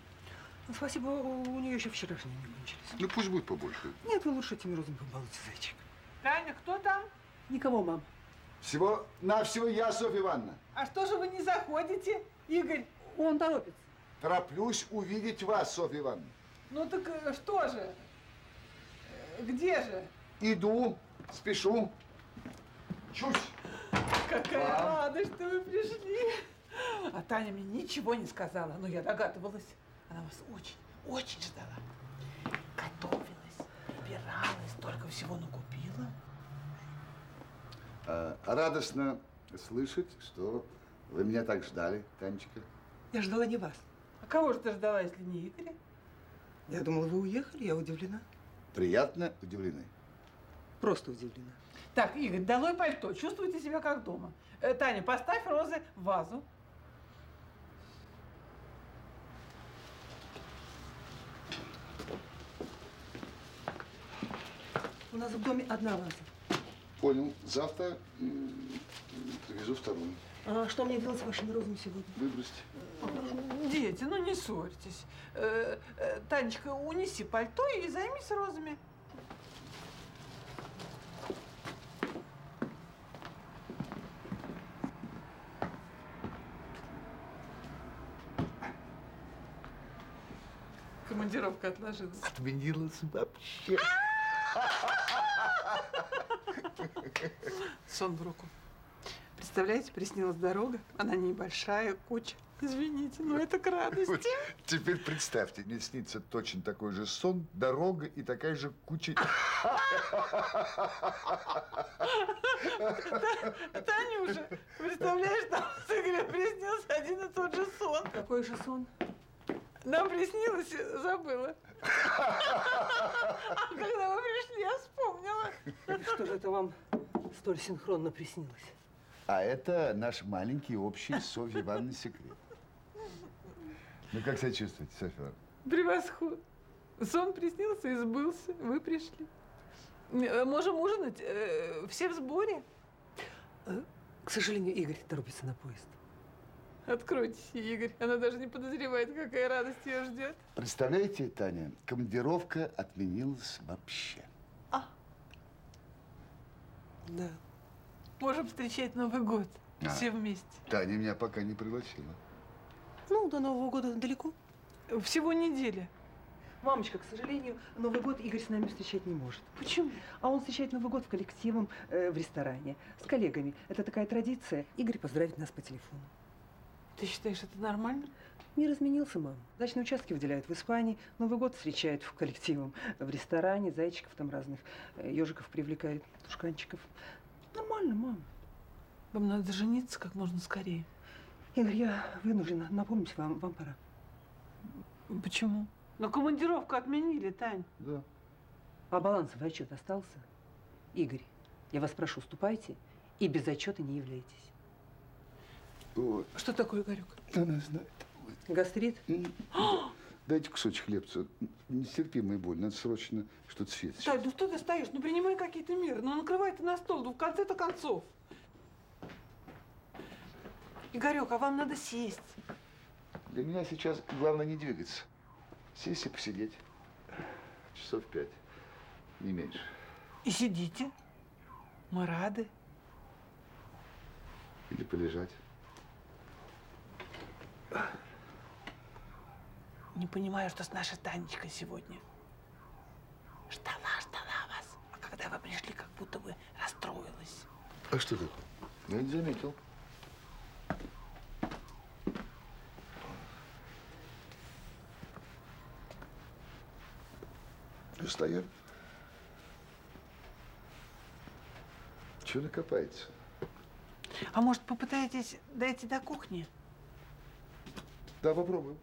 Ну, спасибо, у, нее еще вчерашние не кончились. Ну, пусть будет побольше. Нет, вы лучше этими розами побалуйте, зайчик. Таня, кто там? Никого, мам. Всего навсего я, Софья Ивановна. А что же вы не заходите, Игорь? Он торопится. Тороплюсь увидеть вас, Софья Ивановна. Ну так э, что же? Э, Где же? Иду, спешу. Чуть. Какая радость, что вы пришли. А Таня мне ничего не сказала, но я догадывалась. Она вас очень, очень ждала. Готовилась, прибиралась, столько всего накупила. А, радостно слышать, что вы меня так ждали, Танечка. Я ждала не вас. А кого же ты ждала, если не Игоря? Я думала, вы уехали, я удивлена. Приятно удивлены. Просто удивлена. Так, Игорь, долой пальто. Чувствуйте себя как дома. Э, Таня, поставь розы в вазу. У нас в доме одна ваза. Понял. Завтра привезу вторую. А что мне делать с вашими розами сегодня? Выбросьте. Дети, ну не ссорьтесь. Э, э, Танечка, унеси пальто и займись розами. Командировка отложилась. Отменилась вообще. Сон в руку. Представляете, приснилась дорога, она небольшая, куча. Извините, но это к радости. Теперь представьте, мне снится точно такой же сон, дорога и такая же куча... Танюша, представляешь, нам с Игорем приснился один и тот же сон. Какой же сон? Нам приснилось, забыла. А когда мы пришли, я вспомнила. Что же это вам столь синхронно приснилось? А это наш маленький общий с Софьей Ивановной секрет. Ну, как себя чувствуете, Софья Ивановна? Превосходно. Сон приснился и сбылся. Вы пришли. Э, Можем ужинать. э, Все в сборе. К сожалению, Игорь торопится на поезд. Откройтесь, Игорь. Она даже не подозревает, какая радость ее ждет. Представляете, Таня, командировка отменилась вообще. Да. Можем встречать Новый год. А. Все вместе. Таня меня пока не пригласила. Ну, до Нового года далеко. Всего неделя. Мамочка, к сожалению, Новый год Игорь с нами встречать не может. Почему? А он встречает Новый год в коллективом э, в ресторане с коллегами. Это такая традиция. Игорь поздравит нас по телефону. Ты считаешь, это нормально? Мир изменился, мам. Дачные участки выделяют в Испании, Новый год встречают в коллективом в ресторане, зайчиков там разных, ежиков привлекают, тушканчиков. Нормально, мам. Вам надо жениться как можно скорее. Игорь, я вынуждена напомнить вам, вам пора. Почему? Но командировку отменили, Тань. Да. А балансовый отчет остался? Игорь, я вас прошу, ступайте и без отчета не являйтесь. Ой, Что такое, Игорек? она знает. Гастрит? М, Дайте кусочек хлебца. Нестерпимая боль. Надо срочно что-то съесть. Тань, ну что ты стоишь? Ну принимай какие-то меры. Ну накрывай ты на стол, ну в конце-то концов. Игорек, а вам надо сесть. Для меня сейчас главное не двигаться. Сесть и посидеть. Часов пять. Не меньше. И сидите. Мы рады. Или полежать. Не понимаю, что с нашей Танечкой сегодня. Ждала, ждала вас. А когда вы пришли, как будто бы расстроилась. А что такое? Я не заметил. Стоят. Чего накопается? А может, попытаетесь дойти до кухни? Да, попробуем.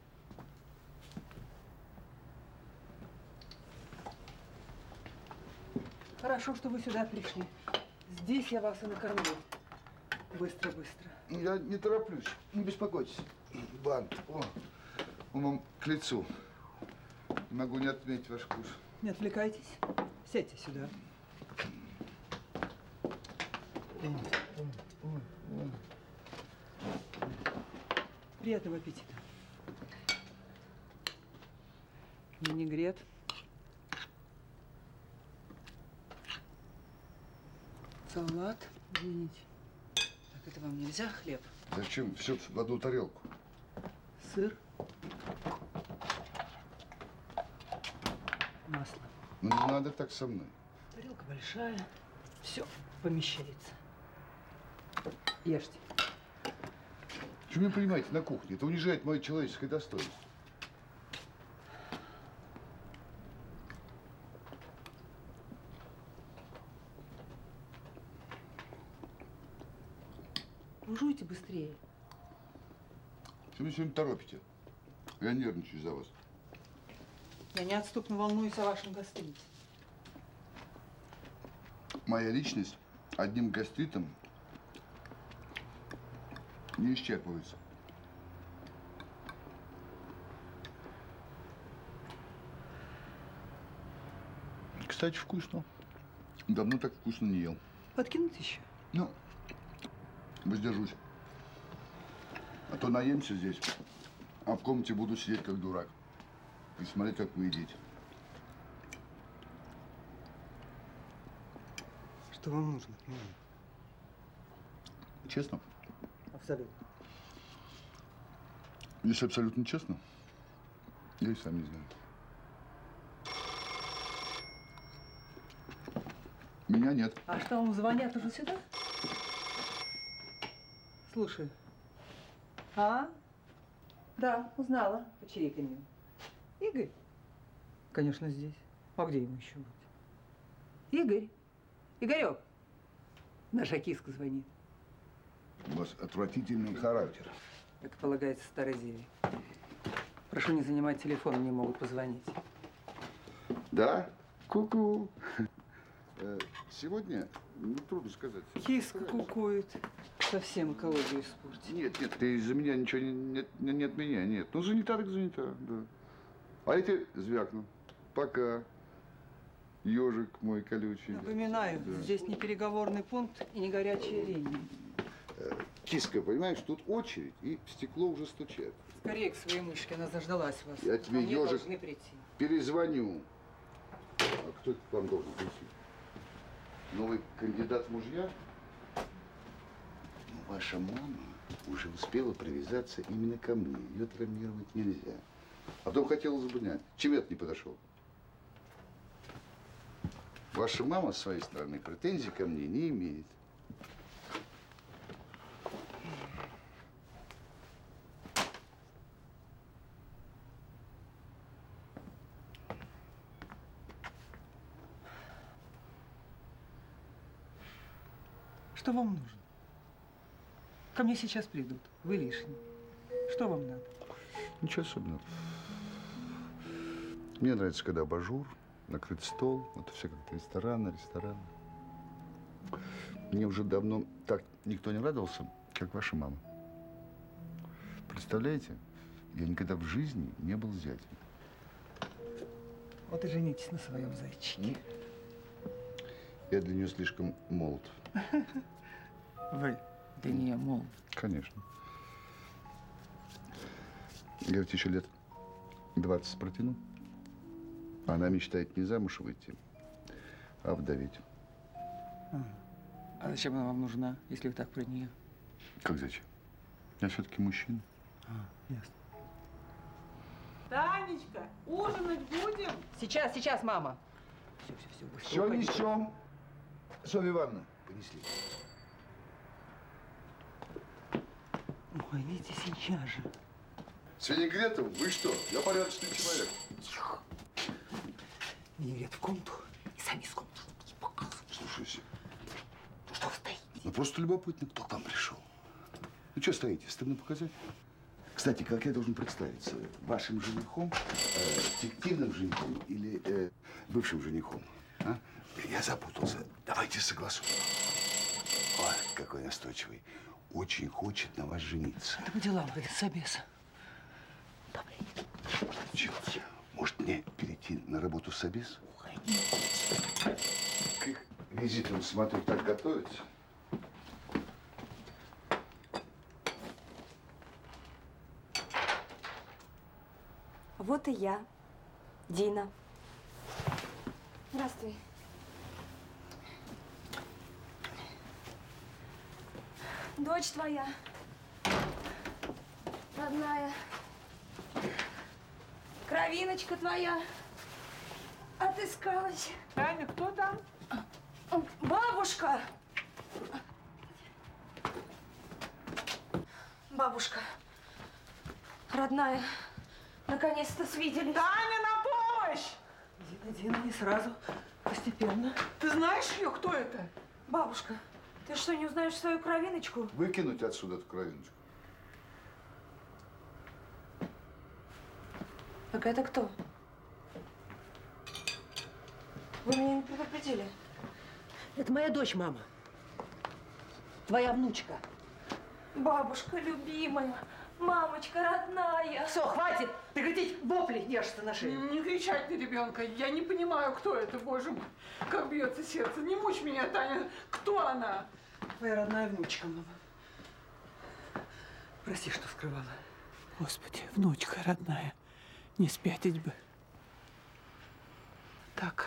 Хорошо, что вы сюда пришли. Здесь я вас и накормлю. Быстро, быстро. Я не тороплюсь. Не беспокойтесь. Бант. О, он вам к лицу. Не могу не отметить ваш вкус. Не отвлекайтесь. Сядьте сюда. Приятного аппетита. Винегрет. Салат. Извините. Так, это вам нельзя хлеб? Зачем все в одну тарелку? Сыр. Масло. Ну, не надо так со мной. Тарелка большая. Все помещается. Ешьте. Вы не понимаете, на кухне? Это унижает мое человеческое достоинство. Ну, жуйте быстрее. Что вы сегодня торопите? Я нервничаю за вас. Я неотступно волнуюсь о вашем гастрите. Моя личность одним гастритом не исчерпывается. Кстати, вкусно. Давно так вкусно не ел. Подкинуть еще? Ну, воздержусь. А то наемся здесь, а в комнате буду сидеть как дурак. И смотреть, как вы едите. Что вам нужно? Честно? Абсолютно. Если абсолютно честно, я и сам не знаю. Меня нет. А что, вам звонят уже сюда? Слушай. А? Да, узнала по чириканью. Игорь? Конечно, здесь. А где ему еще быть? Игорь? Игорек? Наша киска звонит. У вас отвратительный характер. Как полагается старой деве. Прошу не занимать телефон, мне могут позвонить. Да? Ку-ку. Э, Сегодня, ну, трудно сказать. Киска кукует. Совсем экологию испортить. Нет, нет, ты из-за меня ничего не, нет, не, от меня, нет. Ну, занята так занята, да. А эти звякну. Пока. Ежик мой колючий. Напоминаю, Да. здесь не переговорный пункт и не горячая линия. Киска, понимаешь, тут очередь, и стекло уже стучат. Скорее к своей мышке, она заждалась вас. Я тебе, мне ежик-. Перезвоню. А кто это к вам должен прийти? Новый кандидат мужья? Ну, ваша мама уже успела привязаться именно ко мне. Ее травмировать нельзя. А потом хотела забунять. Чем это не подошел? Ваша мама, с своей стороны, претензий ко мне не имеет. Что вам нужно? Ко мне сейчас придут. Вы лишний. Что вам надо? Ничего особенного. Мне нравится, когда абажур, накрыт стол. Это все как рестораны, рестораны. Мне уже давно так никто не радовался, как ваша мама. Представляете, я никогда в жизни не был зятем. Вот и женитесь на своем зайчике. Я для нее слишком молод. Вы для нее мол. Конечно. Я ведь еще лет 20 протяну. А Она мечтает не замуж выйти, а вдоветь. А зачем она вам нужна, если вы так про нее? Как зачем? Я все-таки мужчина. Ясно. Танечка, ужинать будем? Сейчас, сейчас, мама. Все, все, все, Все несем. Софья Ивановна, понесли. Ой, идите сейчас же. С винегретом? Вы что? Я порядочный человек. Винегрет в комнату и сами из комнаты не показывай. Слушайся. Ну что вы стоите? Ну просто любопытно, кто к вам пришел. Ну что стоите, стыдно показать? Кстати, как я должен представиться? Вашим женихом, э, фиктивным женихом или э, бывшим женихом? А? Я запутался. Давайте согласуем. Ой, какой настойчивый. Очень хочет на вас жениться. Это по делам, говорит, собеса. Чего? Может, мне перейти на работу с обез? К их визитам, смотрю, так готовятся. Вот и я, Дина. Здравствуй. Дочь твоя, родная, кровиночка твоя, отыскалась. Таня, кто там? Бабушка! Бабушка, родная, наконец-то свидели. Таня, на помощь! Дина, Дина, не сразу, постепенно. Ты знаешь ее, кто это? Бабушка, ты что, не узнаешь свою кровиночку? Выкинуть отсюда эту кровиночку. Так это кто? Вы меня не предупредили. Это моя дочь, мама. Твоя внучка. Бабушка любимая, Мамочка родная. Все, хватит! Прекратить вопли нежиться на шее. Не кричать на ребенка. Я не понимаю, кто это, боже мой. Как бьется сердце. Не мучь меня, Таня. Кто она? Твоя родная внучка, мама. Прости, что скрывала. Господи, внучка родная. Не спятить бы. Так.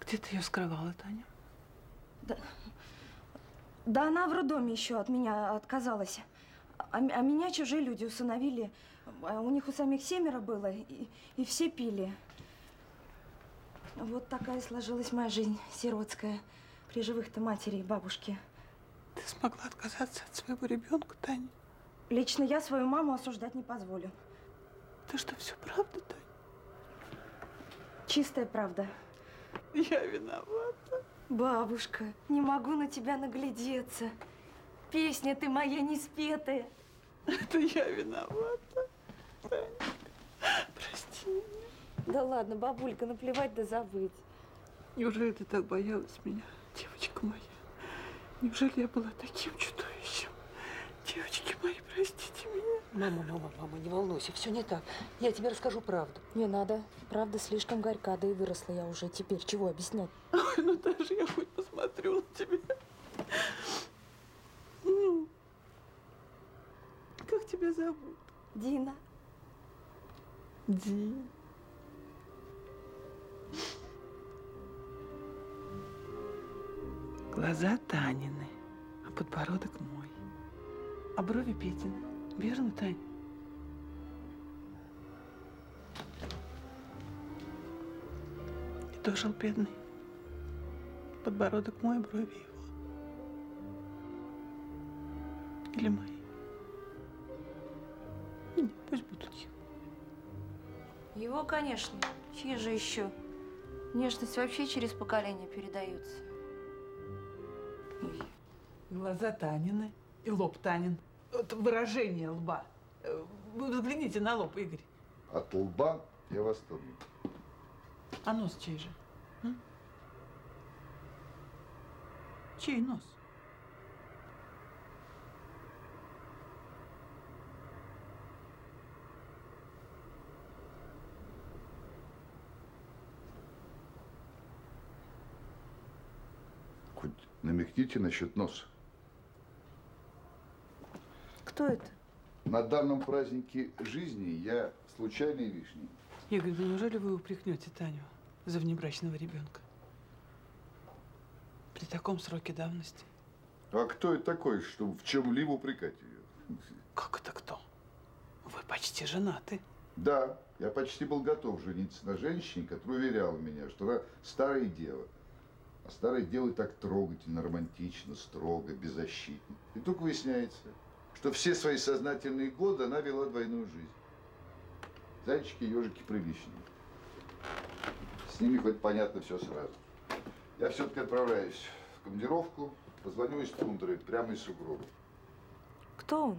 Где ты ее скрывала, Таня? Да она в роддоме еще от меня отказалась. А, а меня чужие люди усыновили. А У них у самих семеро было, и, и все пили. Вот такая сложилась моя жизнь сиротская. При живых-то матери и бабушке. Ты смогла отказаться от своего ребенка, Таня? Лично я свою маму осуждать не позволю. Ты что, все правда, Таня? Чистая правда. Я виновата. Бабушка, не могу на тебя наглядеться. Песня ты моя не спетая. Это я виновата. Таня, прости меня. Да ладно, бабулька, наплевать да забыть. Неужели ты так боялась меня, девочка моя? Неужели я была таким чудовищем? Девочки мои, простите меня. Мама, мама, мама, не волнуйся, все не так. Я тебе расскажу правду. Не надо. Правда слишком горька, да и выросла я уже. Теперь чего объяснять? Ой, ну даже я хоть посмотрю на тебя. Ну, как тебя зовут? Дина. Ди. Глаза Танины, а подбородок мой. А брови Петины. Верно, Тань? И дожил бедный. Подбородок мой, брови его. Или мои. Пусть будут его. Его, конечно. Чьи же еще? Нежность вообще через поколение передается. Ой. Глаза Танины и лоб Танин. Вот выражение лба. Вы взгляните на лоб, Игорь. От лба я в восторге. А нос чей же? м? Чей нос? Хоть намекните насчет носа. Кто это? На данном празднике жизни я случайный лишний. Игорь, ну неужели вы упрекнете Таню за внебрачного ребенка? При таком сроке давности. А кто это такой, чтобы в чем-либо упрекать ее? Как это кто? Вы почти женаты. Да, я почти был готов жениться на женщине, которая уверяла меня, что она старая дева. А старая дева так трогательно, романтично, строго, беззащитно. И только выясняется, что все свои сознательные годы она вела двойную жизнь. Зайчики, ежики приличнее. С ними хоть понятно все сразу. Я все-таки отправляюсь в командировку, позвоню из тундры, прямо из сугроба. Кто он?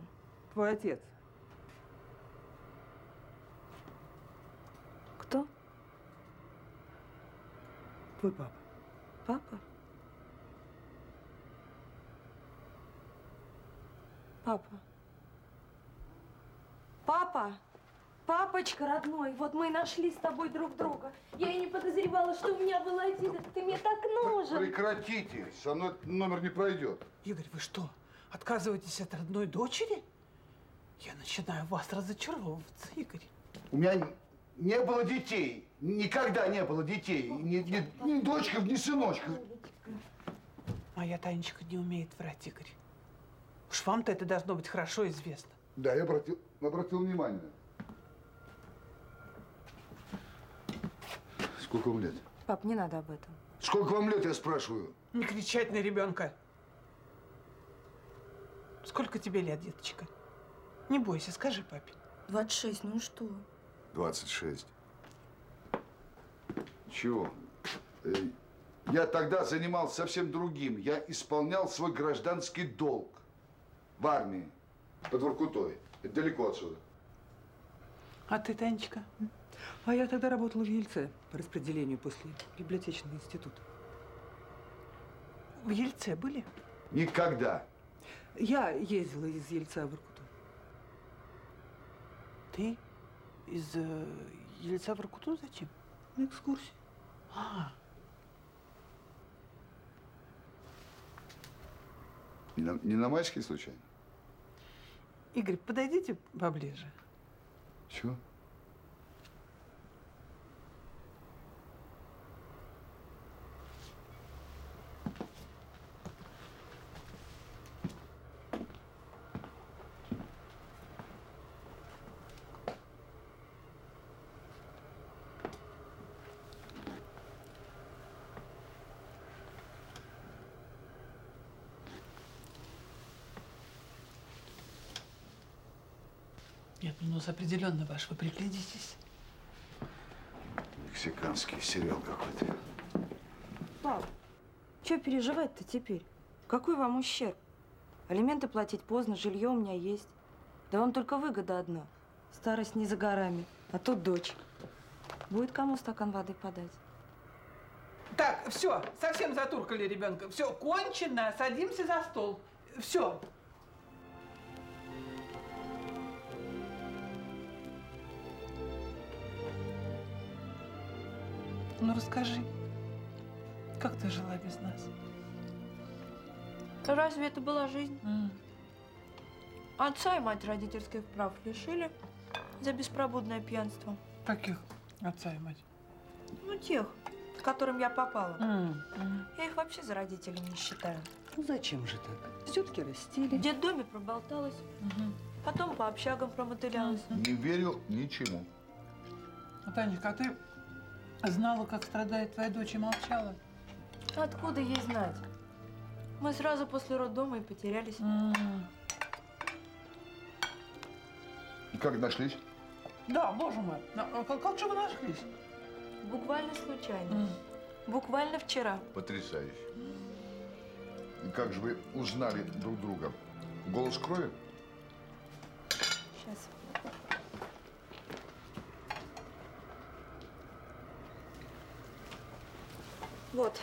Твой отец. Кто? Твой папа. Папа? Папа. Папа! Папочка родной, вот мы и нашли с тобой друг друга. Я и не подозревала, что у меня был один. Ты мне так нужен. Прекратите, со мной этот номер не пройдет. Игорь, вы что, отказываетесь от родной дочери? Я начинаю вас разочаровываться, Игорь. У меня не было детей. Никогда не было детей. Ни, ни- ни дочков, ни сыночков. Моя Танечка не умеет врать, Игорь. Уж вам-то это должно быть хорошо известно. Да, я обратил, обратил внимание. Сколько вам лет? Пап, не надо об этом. Сколько вам лет, я спрашиваю? Не кричать на ребенка. Сколько тебе лет, деточка? Не бойся, скажи папе. 26, ну и что? 26. Чего? Э, Я тогда занимался совсем другим. Я исполнял свой гражданский долг в армии под Воркутой. Это далеко отсюда. А ты, Танечка? А я тогда работала в Ельце по распределению после библиотечного института. В Ельце были? Никогда. Я ездила из Ельца в Иркуту. ты из э, Елица в Иркуту зачем? На экскурсии. Не на, не на майские случайно? Игорь, подойдите поближе. Чего? Определенно ваш, вы приглядитесь. Мексиканский сериал какой-то. Пап, что переживать-то теперь? Какой вам ущерб? Алименты платить поздно, жилье у меня есть. Да вам только выгода одна. Старость не за горами, а тут дочь. Будет кому стакан воды подать? Так, все, совсем затуркали ребенка. Все, кончено, садимся за стол. Все. Ну расскажи, как ты жила без нас? Разве это была жизнь? Отца и мать родительских прав лишили за беспробудное пьянство. Каких отца и мать? Ну, тех, к которым я попала. М, м. Я их вообще за родителей не считаю. Ну зачем же так? Все-таки растили. В детдоме проболталась, Мгм. потом по общагам промотылялась. Не верю ничему. А, Танечка, а ты знала, как страдает твоя дочь и молчала? Откуда ей знать? Мы сразу после роддома и потерялись. М. И как нашлись? Да, боже мой. А как, как же вы нашлись? Буквально случайно. М. Буквально вчера. Потрясающе. И как же вы узнали друг друга? Голос крови? Сейчас. Вот,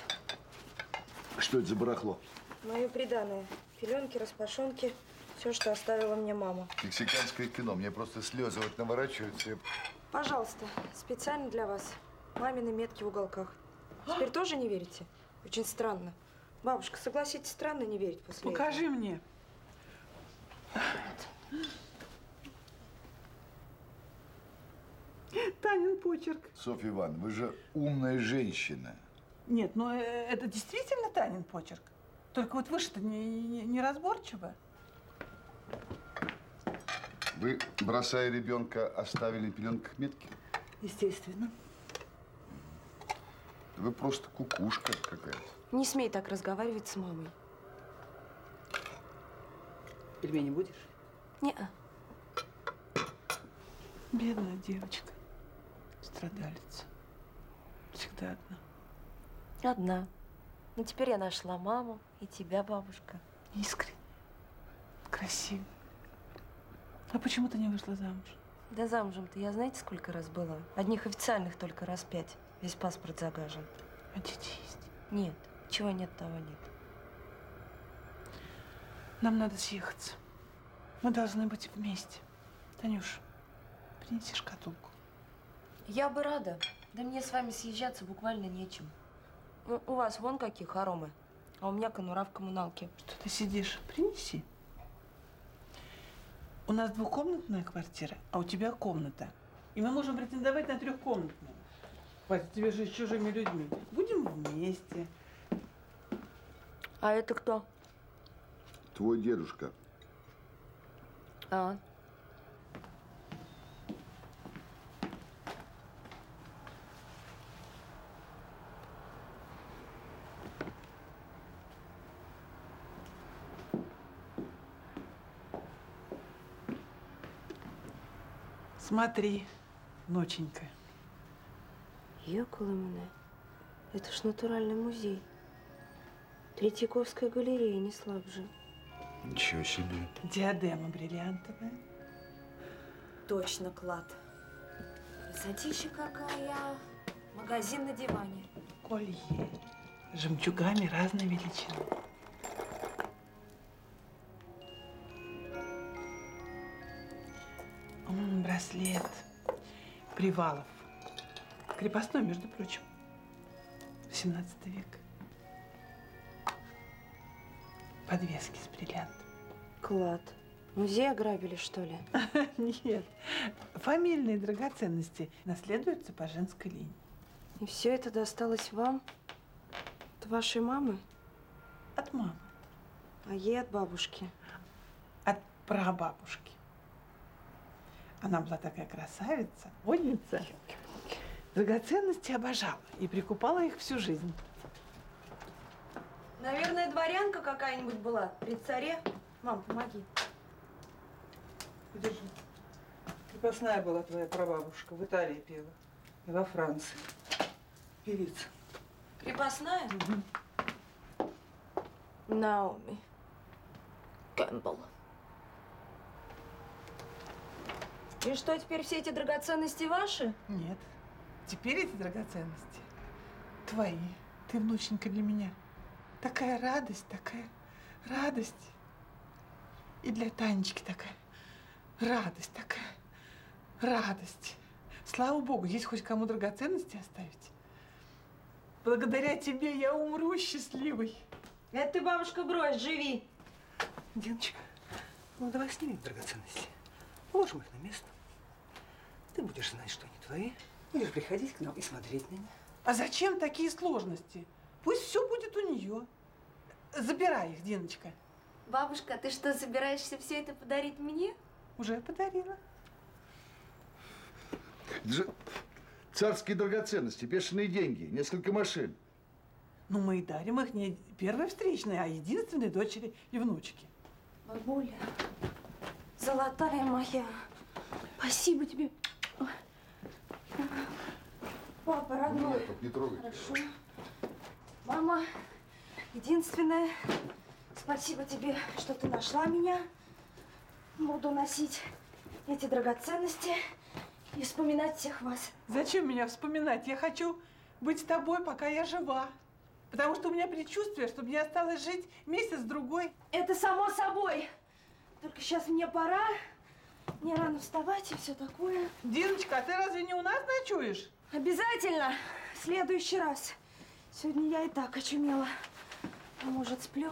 Что это за барахло? мое приданное. Филенки, распашонки, все, что оставила мне мама. Мексиканское кино. Мне просто слезы вот наворачиваются. Пожалуйста, специально для вас. Мамины метки в уголках. Теперь тоже не верите? Очень странно. Бабушка, согласитесь, странно не верить после этого. Покажи мне. Танин почерк. Софья Ивановна, вы же умная женщина. Нет, ну э, это действительно Танин почерк. Только вот выше-то не, не, неразборчиво. Вы, бросая ребенка, оставили пеленках метки? Естественно. Вы просто кукушка какая-то. Не смей так разговаривать с мамой. Пельмени будешь? Не-а. Бедная девочка. Страдалица. Всегда одна. Одна. Но теперь я нашла маму и тебя, бабушка. Искренне. Красиво. А почему ты не вышла замуж? Да замужем-то я знаете, сколько раз была? Одних официальных только раз пять. Весь паспорт загажен. А дети есть? Нет, чего нет, того нет. Нам надо съехаться. Мы должны быть вместе. Танюш, принеси шкатулку. Я бы рада. Да мне с вами съезжаться буквально нечем. Ну, у вас вон какие хоромы, а у меня конура в коммуналке. Что ты сидишь? Принеси. У нас двухкомнатная квартира, а у тебя комната. И мы можем претендовать на трехкомнатную. Хватит тебе жить с чужими людьми. Будем вместе. А это кто? Твой дедушка. А, Смотри, ноченька. Мене. Это ж натуральный музей. Третьяковская галерея, не слабже. Ничего себе. Диадема бриллиантовая. Точно клад. Красотища какая. Магазин на диване. Колье. Жемчугами разной величины. М, браслет. Привалов. Крепостной, между прочим. 18 век. Подвески с бриллиантом. Клад. Музей ограбили, что ли? Нет. Фамильные драгоценности наследуются по женской линии. И все это досталось вам? От вашей мамы? От мамы. А ей от бабушки? От прабабушки. Она была такая красавица, водница. Драгоценности обожала и прикупала их всю жизнь. Наверное, дворянка какая-нибудь была при царе. Мам, помоги. Подержи. Крепостная была твоя прабабушка, в Италии пела. И во Франции. Певица. Крепостная? Наоми. Кэмпбелл. И что, теперь все эти драгоценности ваши? Нет. Теперь эти драгоценности твои. Ты внученька для меня. Такая радость, такая радость. И для Танечки такая радость, такая радость. Слава Богу, есть хоть кому драгоценности оставить. Благодаря тебе я умру счастливой. Это ты, бабушка, брось, живи. Диночка, ну давай снимем драгоценности. Положим их на место. Ты будешь знать, что они твои. Будешь приходить к нам и смотреть на них. А зачем такие сложности? Пусть все будет у нее. Забирай их, Диночка. Бабушка, ты что, собираешься все это подарить мне? Уже подарила. Это же царские драгоценности, бешеные деньги, несколько машин. Ну, мы и дарим их не первой встречной, а единственной дочери и внучке. Бабуля, золотая моя, спасибо тебе. Папа, родной. Нет, не трогай. Хорошо. Мама, единственное, спасибо тебе, что ты нашла меня. Буду носить эти драгоценности и вспоминать всех вас. Зачем меня вспоминать? Я хочу быть с тобой, пока я жива. Потому что у меня предчувствие, что мне осталось жить месяц-другой. Это само собой. Только сейчас мне пора. Мне рано вставать и все такое. Диночка, а ты разве не у нас ночуешь? Обязательно. В следующий раз. Сегодня я и так очумела. А может, сплю?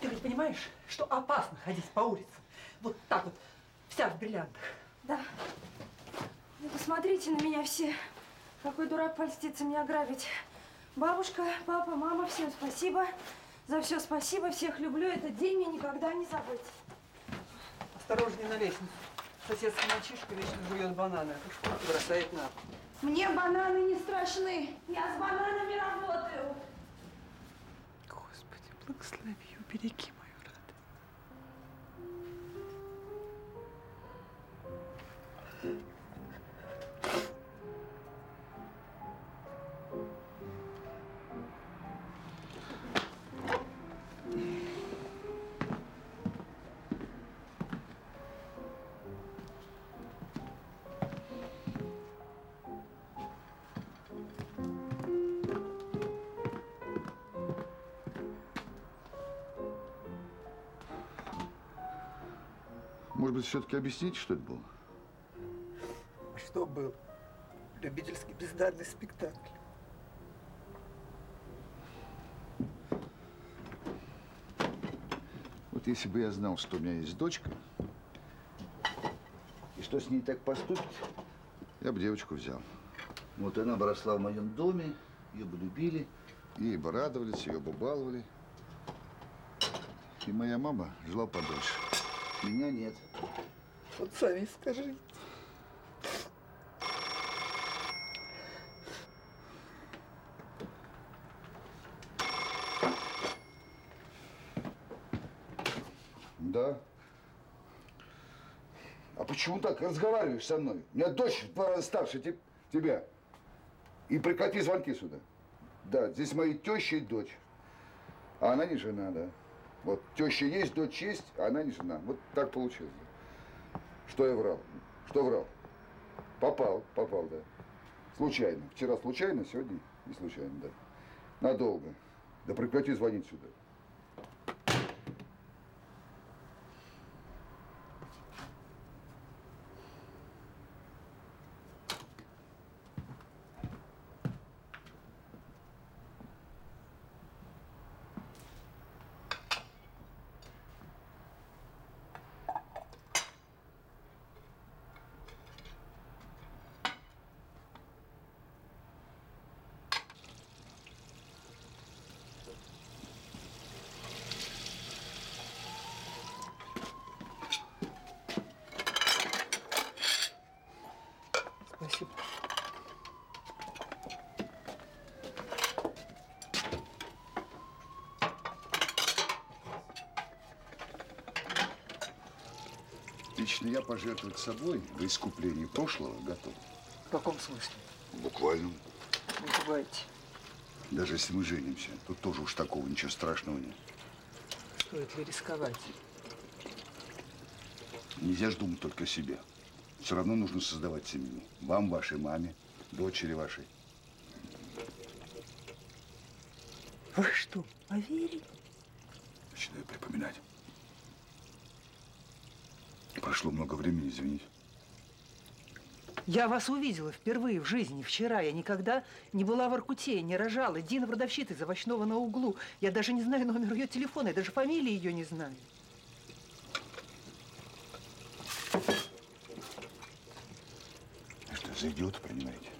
Ты ведь понимаешь, что опасно ходить по улице? Вот так вот, вся в бриллиантах. Да. Ну, посмотрите на меня все. Какой дурак польстится меня ограбить. Бабушка, папа, мама, всем спасибо. За все спасибо, всех люблю. Этот день мне никогда не забыть. Осторожнее на лестницу. Соседский мальчишка вечно жует бананы, а шкурку бросает на пол. Мне бананы не страшны. Я с бананами работаю. Господи, благослови, убереги быть, все-таки объясните, что это было? Что был? Любительский бездарный спектакль. Вот если бы я знал, что у меня есть дочка, и что с ней так поступить, я бы девочку взял. Вот она бы росла в моем доме, ее бы любили. Ей бы радовались, ее бы баловали. И моя мама жила подольше. Меня нет. Вот сами скажите. Да. А почему так разговариваешь со мной? У меня дочь в два раза старше те- тебя. И прекрати звонки сюда. Да, здесь мои теща и дочь. А она не жена, да. Вот теща есть, дочь есть, а она не жена. Вот так получилось. Что я врал? Что врал? Попал, попал, да. Случайно. Вчера случайно, сегодня не случайно, да. Надолго. Да прекрати звонить сюда. Лично я пожертвовать собой во искуплении прошлого готов. В каком смысле? Буквально. Не пугайте. Даже если мы женимся, тут тоже уж такого ничего страшного нет. Стоит ли рисковать? Нельзя же думать только о себе. Все равно нужно создавать семью. Вам, вашей маме, дочери вашей. Вы что, поверили? Начинаю припоминать. Прошло много времени, извините. Я вас увидела впервые в жизни вчера. Я никогда не была в Аркуте, не рожала. Дина продавщица из овощного на углу. Я даже не знаю номер ее телефона, я даже фамилии ее не знаю. Что, за идиота принимаете?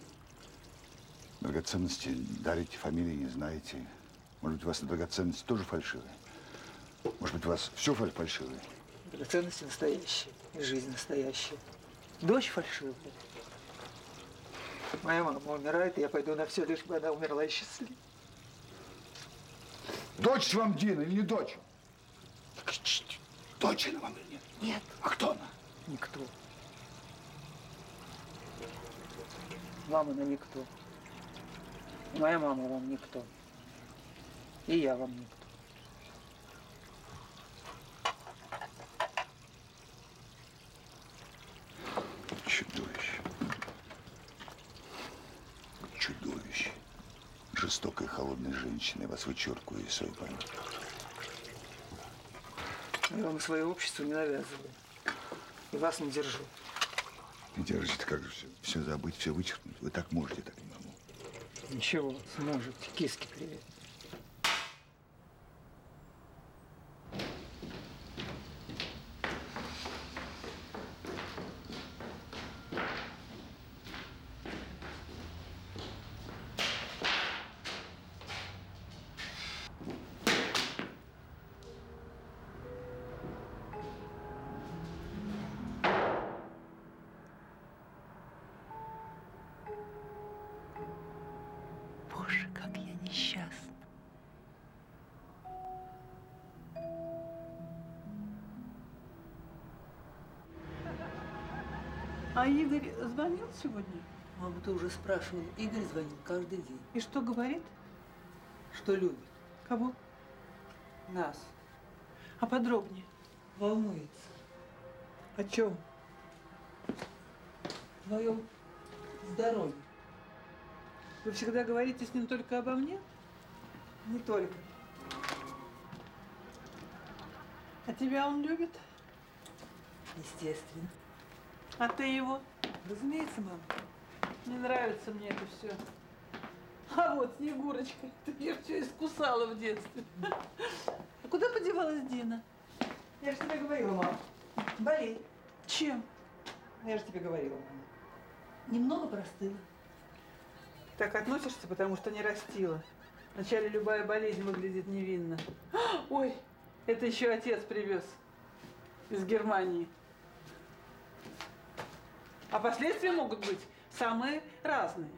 Драгоценности дарите, фамилии не знаете. Может быть, у вас драгоценности тоже фальшивые? Может быть, у вас все фаль- фальшивое? Драгоценности настоящие, и жизнь настоящая. Дочь фальшивая. Моя мама умирает, и я пойду на все, лишь бы она умерла и счастлива. Дочь вам Дина или не дочь? Дочь она вам или нет? Нет. А кто она? Никто. Мама на никто. Моя мама вам никто. И я вам никто. Чудовище. Чудовище. Жестокой холодной женщины. Вас вычеркиваю из своей памяти. Я вам свое общество не навязываю. И вас не держу. Не держите, как же все, все забыть, все вычеркнуть. Вы так можете, так не могу. Ничего, сможете. Киски привет. Сегодня? Мама, ты уже спрашивала. Игорь звонил каждый день. И что говорит? Что любит? Кого? Нас. А подробнее? Волнуется. О чем? В твоем здоровье. Вы всегда говорите с ним только обо мне? Не только. А тебя он любит? Естественно. А ты его? Разумеется, мама. Не нравится мне это все. А вот Снегурочка, ты ее все искусала в детстве. А куда подевалась Дина? Я же тебе говорила, мам. Болеет. Чем? Я же тебе говорила, мам. Немного простыла. Так относишься, потому что не растила. Вначале любая болезнь выглядит невинно. Ой, это еще отец привез из Германии. А последствия могут быть самые разные.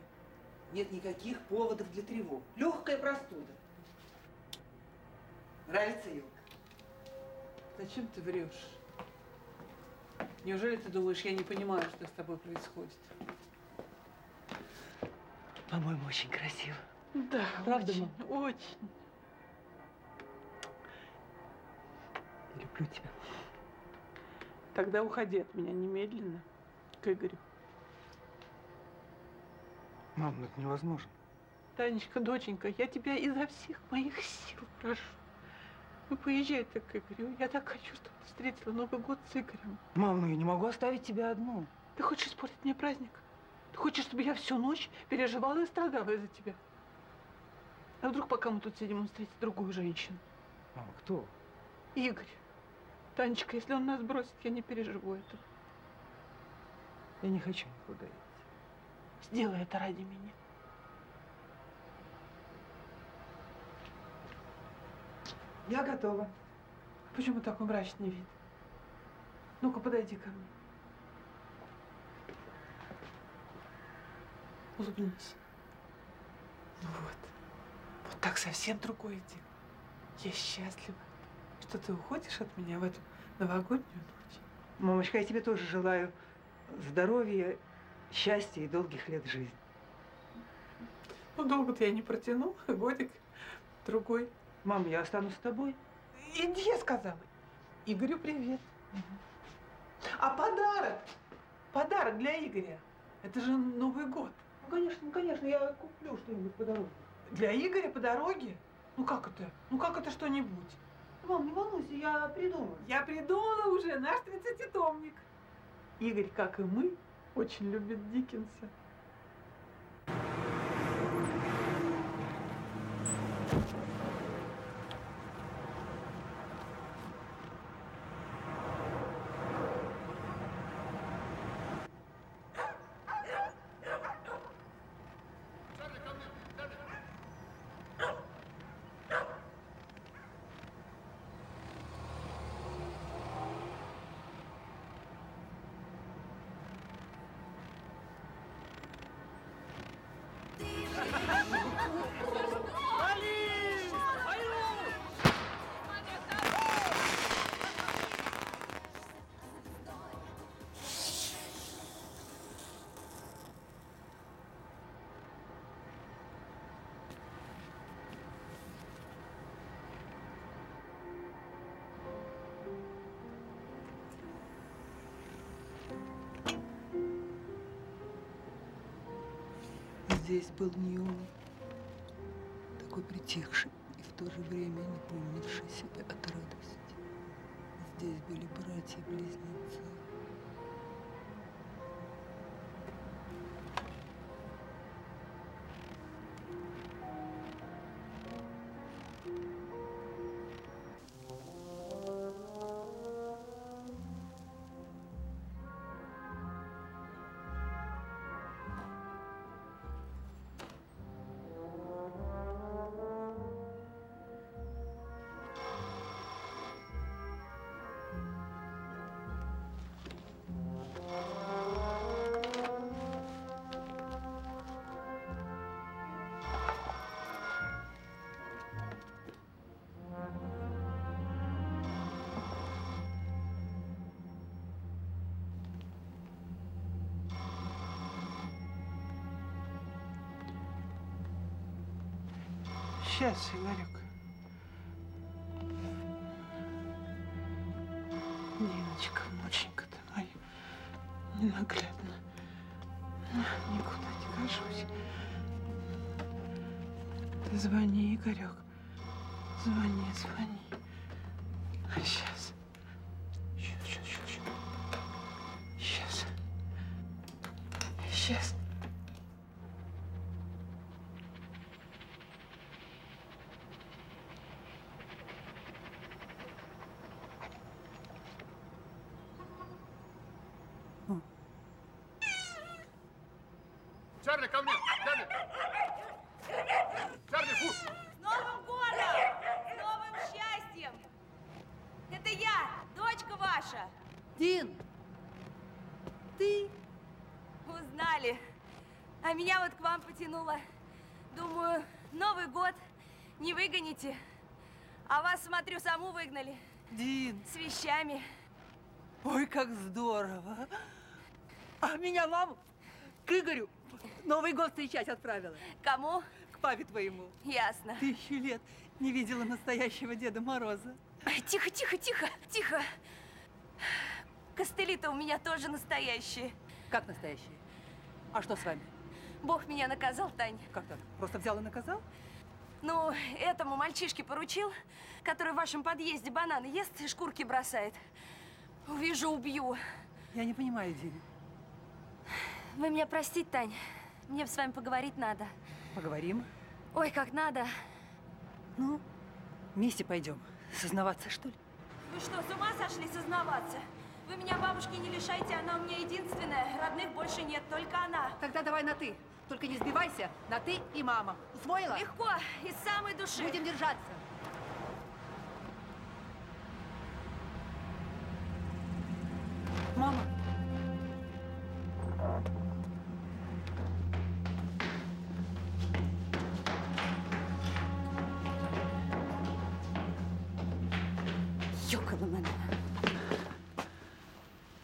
Нет никаких поводов для тревог. Легкая простуда. Нравится елка? Зачем ты врешь? Неужели ты думаешь, я не понимаю, что с тобой происходит? По-моему, очень красиво. Да, Правда, очень, очень. Я люблю тебя. Тогда уходи от меня немедленно к Игорю. Мам, ну это невозможно. Танечка, доченька, я тебя изо всех моих сил прошу. Ну, поезжай ты к Игорю. Я так хочу, чтобы ты встретила Новый год с Игорем. Мам, ну я не могу оставить тебя одну. Ты хочешь испортить мне праздник? Ты хочешь, чтобы я всю ночь переживала и страдала из-за тебя? А вдруг, пока мы тут сидим, он встретит другую женщину? Мама, кто? Игорь. Танечка, если он нас бросит, я не переживу этого. Я не хочу никуда идти. Сделай это ради меня. Я готова. Почему такой мрачный вид? Ну-ка, подойди ко мне. Улыбнись. Ну вот. Вот так совсем другое дело. Я счастлива, что ты уходишь от меня в эту новогоднюю ночь. Мамочка, я тебе тоже желаю здоровья, счастья и долгих лет жизни. Ну, долго-то я не протяну. Годик, другой. Мам, я останусь с тобой. Иди, я сказала. Игорю привет. А подарок? Подарок для Игоря. Это же Новый год. Ну, конечно, ну, конечно, я куплю что-нибудь по дороге. Для Игоря по дороге? Ну как это? Ну как это что-нибудь? Мам, не волнуйся, я придумаю. Я придумала уже наш тридцатитомник. Игорь, как и мы, очень любит Диккенса. Здесь был Ньюм, такой притихший и в то же время не помнивший себя от радости. Здесь были братья-близнецы. Сейчас, Игорек. Ниночка, внученька ты моя, ненаглядно. Никуда не гожусь. Ты звони, Игорек. Звони, звони. Сейчас. Сейчас, сейчас, сейчас. Сейчас. Сейчас. Чарли, ко мне! Чарли! Чарли, фу! С Новым годом! С новым счастьем! Это я, дочка ваша. Дин! Ты? Узнали. А меня вот к вам потянуло. Думаю, Новый год не выгоните. А вас, смотрю, саму выгнали. Дин! С вещами. Ой, как здорово! А меня мама к Игорю Новый год встречать отправила. Кому? К папе твоему. Ясно. Тысячу лет не видела настоящего Деда Мороза. Тихо, тихо, тихо, тихо. Костыли-то у меня тоже настоящие. Как настоящие? А что с вами? Бог меня наказал, Тань. Как так? Просто взял и наказал? Ну, этому мальчишке поручил, который в вашем подъезде бананы ест и шкурки бросает. Увижу, убью. Я не понимаю, Дин. Вы меня простите, Тань. Мне с вами поговорить надо. Поговорим. Ой, как надо. Ну, вместе пойдем. Сознаваться, что ли? Вы что, с ума сошли сознаваться? Вы меня бабушки не лишайте, она у меня единственная. Родных больше нет, только она. Тогда давай на «ты». Только не сбивайся на «ты» и «мама». Усвоила? Легко, из самой души. Будем держаться. Мама.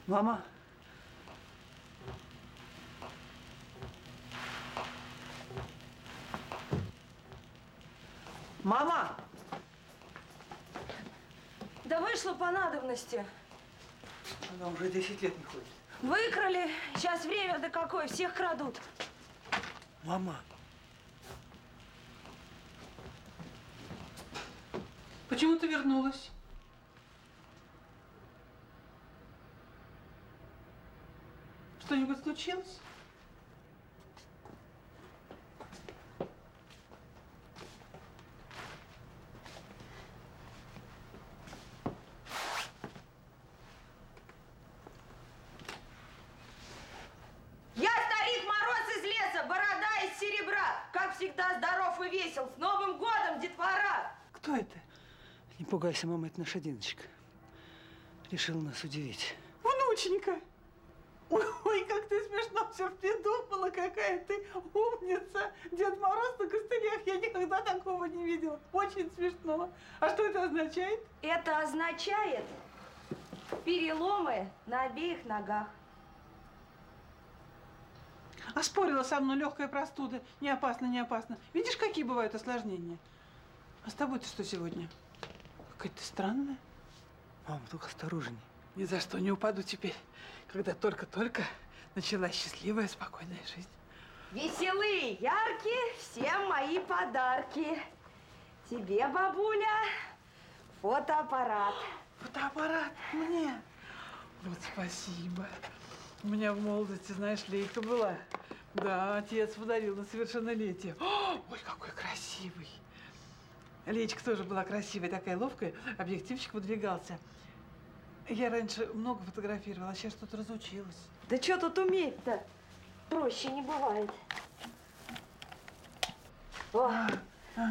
Мама? Мама! Да вышло по надобности. Она уже 10 лет не ходит. Выкрали. Сейчас время да какое, всех крадут. Мама, Почему ты вернулась? Что-нибудь случилось? Я старик Мороз из леса, борода из серебра. Как всегда здоров и весел. С Новым годом, детвора! кто это? Не пугайся, мама, это наша Диночка. Решила нас удивить. Внученька. Ой, как ты смешно все придумала, какая ты умница. Дед Мороз на костылях, я никогда такого не видела. Очень смешно. А что это означает? Это означает переломы на обеих ногах. А спорила со мной легкая простуда. Не опасно, не опасно. Видишь, какие бывают осложнения? А с тобой-то что сегодня? Какая-то странная. Мама, только осторожней. Ни за что не упаду теперь, когда только-только началась счастливая, спокойная жизнь. Веселые, яркие, всем мои подарки. Тебе, бабуля, фотоаппарат. Фотоаппарат мне. Вот спасибо. У меня в молодости, знаешь, лейка была. Да, отец подарил на совершеннолетие. О, ой, какой красивый. Леечка тоже была красивая, такая ловкая, объективчик выдвигался. Я раньше много фотографировала, а сейчас что-то разучилась. Да что тут уметь-то? Проще не бывает. О,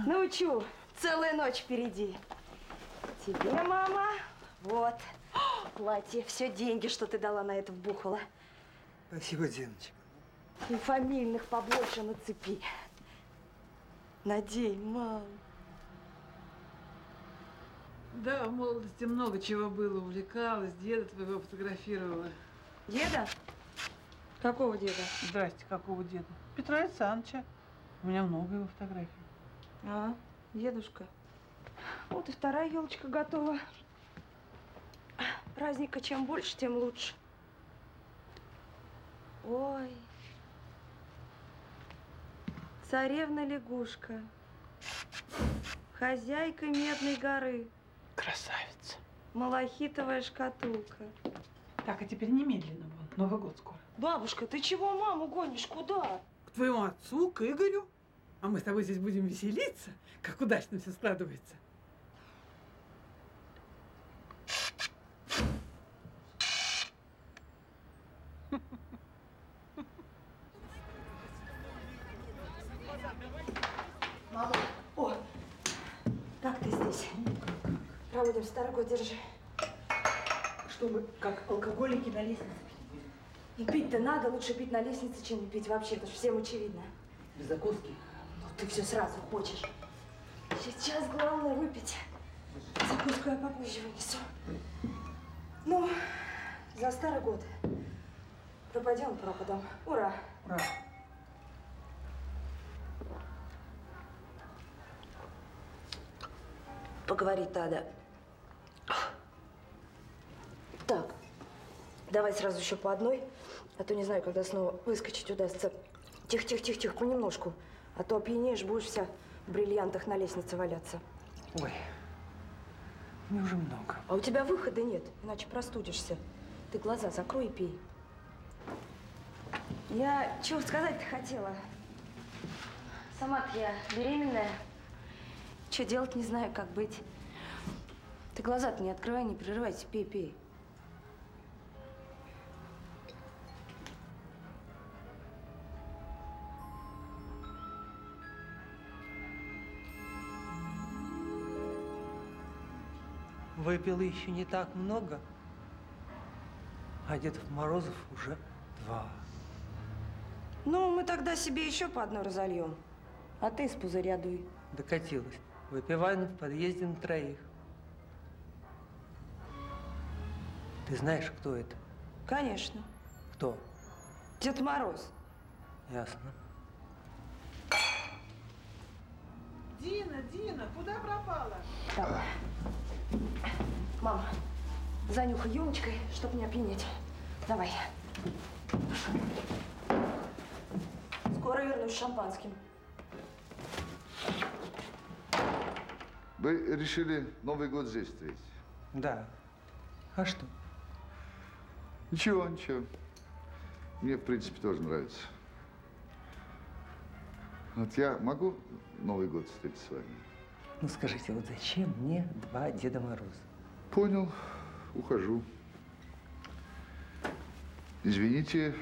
научу. Целая ночь впереди. Тебе, мама, вот, платье. Все деньги, что ты дала на это вбухала. Спасибо, Диночка. И фамильных побольше нацепи. Надень, мам. Да, в молодости много чего было, увлекалась, деда твоего фотографировала. Деда? Какого деда? Здрасте, какого деда? Петра Александровича. У меня много его фотографий. А, дедушка. Вот и вторая елочка готова. Праздника чем больше, тем лучше. Ой. Царевна лягушка. Хозяйка Медной горы. Красавица. Малахитовая шкатулка. Так, а теперь немедленно вон. Новый год скоро. Бабушка, ты чего маму гонишь? Куда? К твоему отцу, к Игорю. А мы с тобой здесь будем веселиться. Как удачно все складывается. Мама. О, как ты здесь? Проводим старый год, держи. Чтобы как алкоголики на лестнице Ну, пить-то надо, лучше пить на лестнице, чем не пить вообще, это же всем очевидно. без закуски. Ну, ты все сразу хочешь. Сейчас главное выпить. Закуску я попозже вынесу. Ну, за старый год. Пропадем пропадом. Ура! Ура! Поговорить надо. Давай сразу еще по одной, а то не знаю, когда снова выскочить удастся. Тихо-тихо-тихо-тихо, понемножку. А то опьянеешь, будешь вся в бриллиантах на лестнице валяться. Ой, мне уже много. А у тебя выхода нет, иначе простудишься. Ты глаза закрой и пей. Я чего сказать-то хотела? Сама-то я беременная. Что делать, не знаю, как быть. Ты глаза-то не открывай, не прерывайся, пей, пей. Выпил еще не так много, а Дедов Морозов уже два. Ну, мы тогда себе еще по одной разольем. А ты из пузыря дуй. Докатилась. Выпиваем в подъезде на троих. Ты знаешь, кто это? Конечно. Кто? Дед Мороз. Ясно. Дина, Дина, куда пропала? Мама, занюхай елочкой, чтоб не опьянеть. Давай. Скоро вернусь с шампанским. Вы решили Новый год здесь встретить? Да. А что? Ничего, ничего. Мне, в принципе, тоже нравится. Вот я могу Новый год встретить с вами? Ну скажите, вот зачем мне два Деда Мороза? Понял. Ухожу. Извините.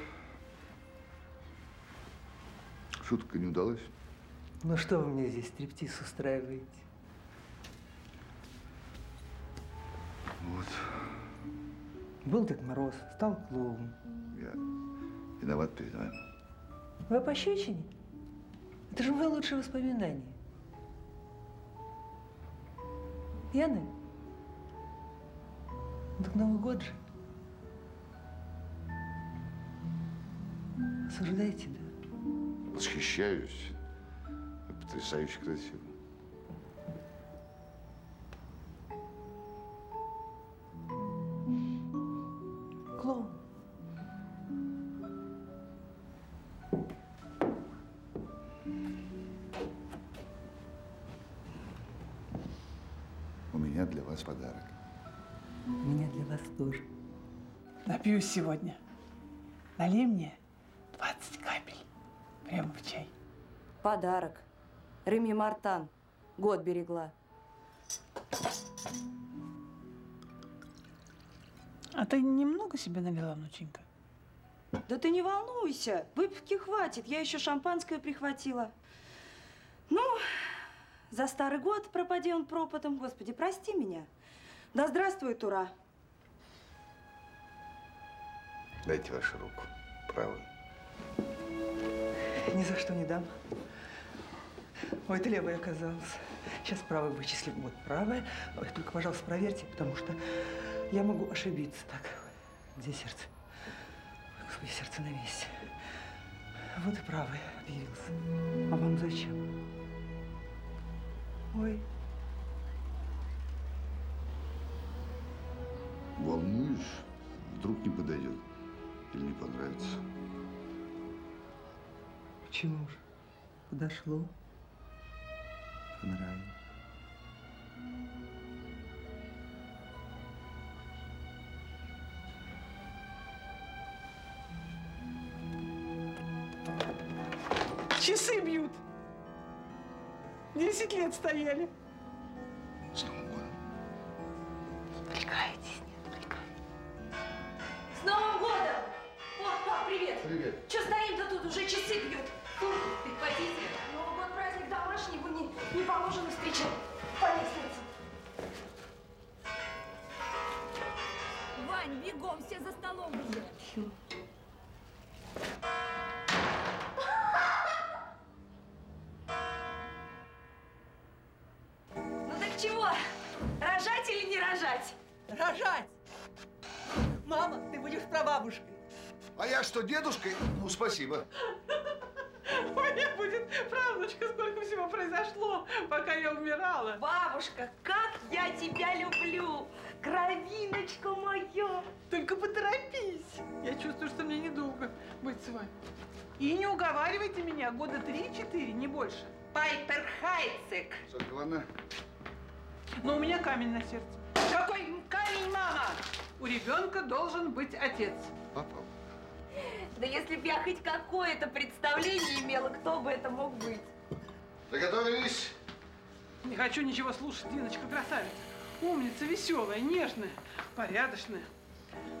Шутка не удалась. Ну что вы мне здесь стриптиз устраиваете? Вот. Был Дед Мороз, стал клоуном. Я виноват перед вами. Вы пощечине? Это же мои лучшие воспоминания. Ну так Новый год же. Осуждаете, да? Восхищаюсь. Потрясающе красиво. Клоун. Напьюсь сегодня. Налей мне 20 капель. Прямо в чай. Подарок. Реми Мартан. Год берегла. А ты немного себе налила, внученька? Да ты не волнуйся. Выпивки хватит. Я еще шампанское прихватила. Ну, за старый год пропади он пропадом. Господи, прости меня. Да здравствует ура. Дайте вашу руку. Правую. Ни за что не дам. Ой, это левая оказалась. Сейчас правая вычислим. Вот правая. Ой, только, пожалуйста, проверьте, потому что я могу ошибиться. Так, где сердце? Господи, сердце на месте. Вот и правая объявился. А вам зачем? Ой, почему же? Подошло. Понравилось. Часы бьют. Десять лет стояли. Спасибо. У меня будет правнучка, сколько всего произошло, пока я умирала. Бабушка, как я тебя люблю! Кровиночка моя! Только поторопись. Я чувствую, что мне недолго быть с вами. И не уговаривайте меня, года три-четыре, не больше. Пайпер Хайцек. Ивановна, Но у меня камень на сердце. Какой камень, мама? У ребенка должен быть отец. папа. Да если б я хоть какое-то представление имела, кто бы это мог быть? Приготовились? Не хочу ничего слушать, Диночка красавица. Умница, веселая, нежная, порядочная.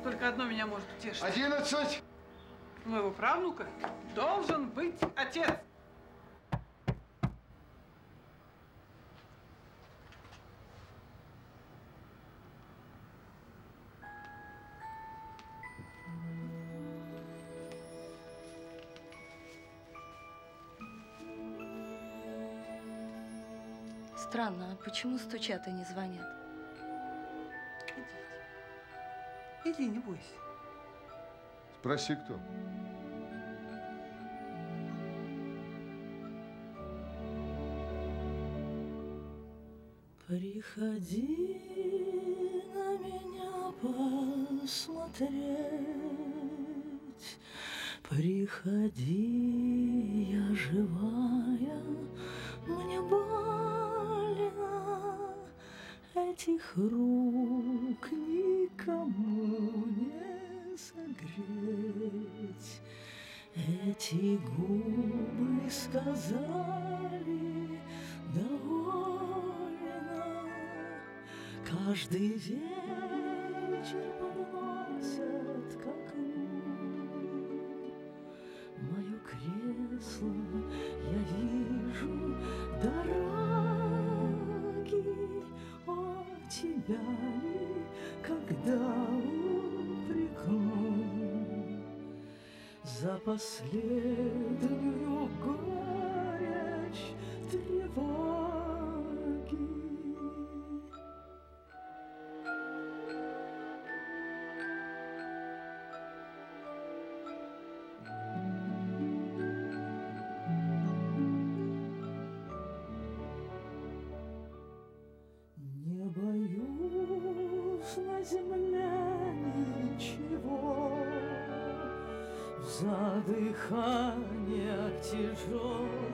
Только одно меня может утешить. Одиннадцать. У моего правнука должен быть отец. Странно, а почему стучат и не звонят? Иди, не бойся. Проси кто? Приходи на меня посмотреть, Приходи, я живая, мне больно, Этих рук никому не согреть. Эти губы сказали довольно, Каждый вечер последнюю горечь В задыханиях тяжелых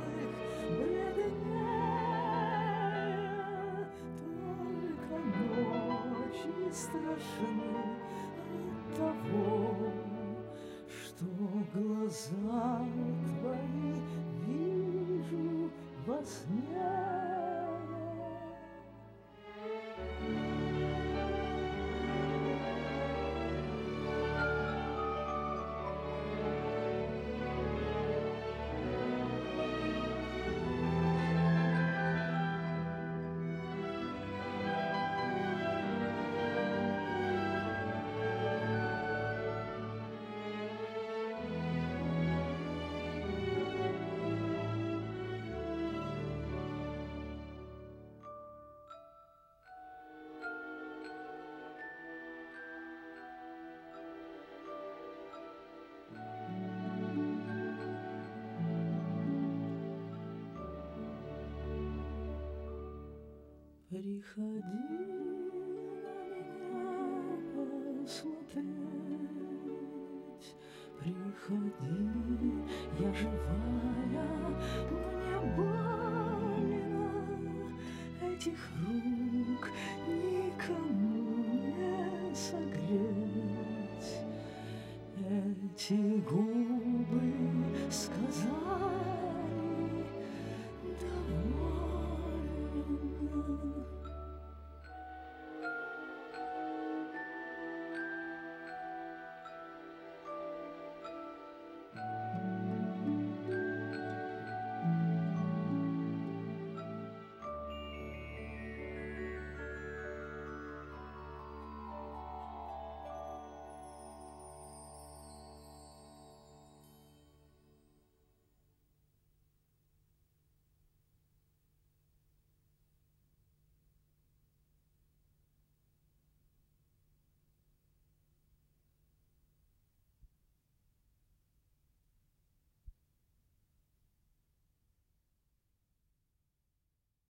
Приходи на меня посмотреть, Приходи, я живая, мне больно, Этих рук никому не согреть, Эти губы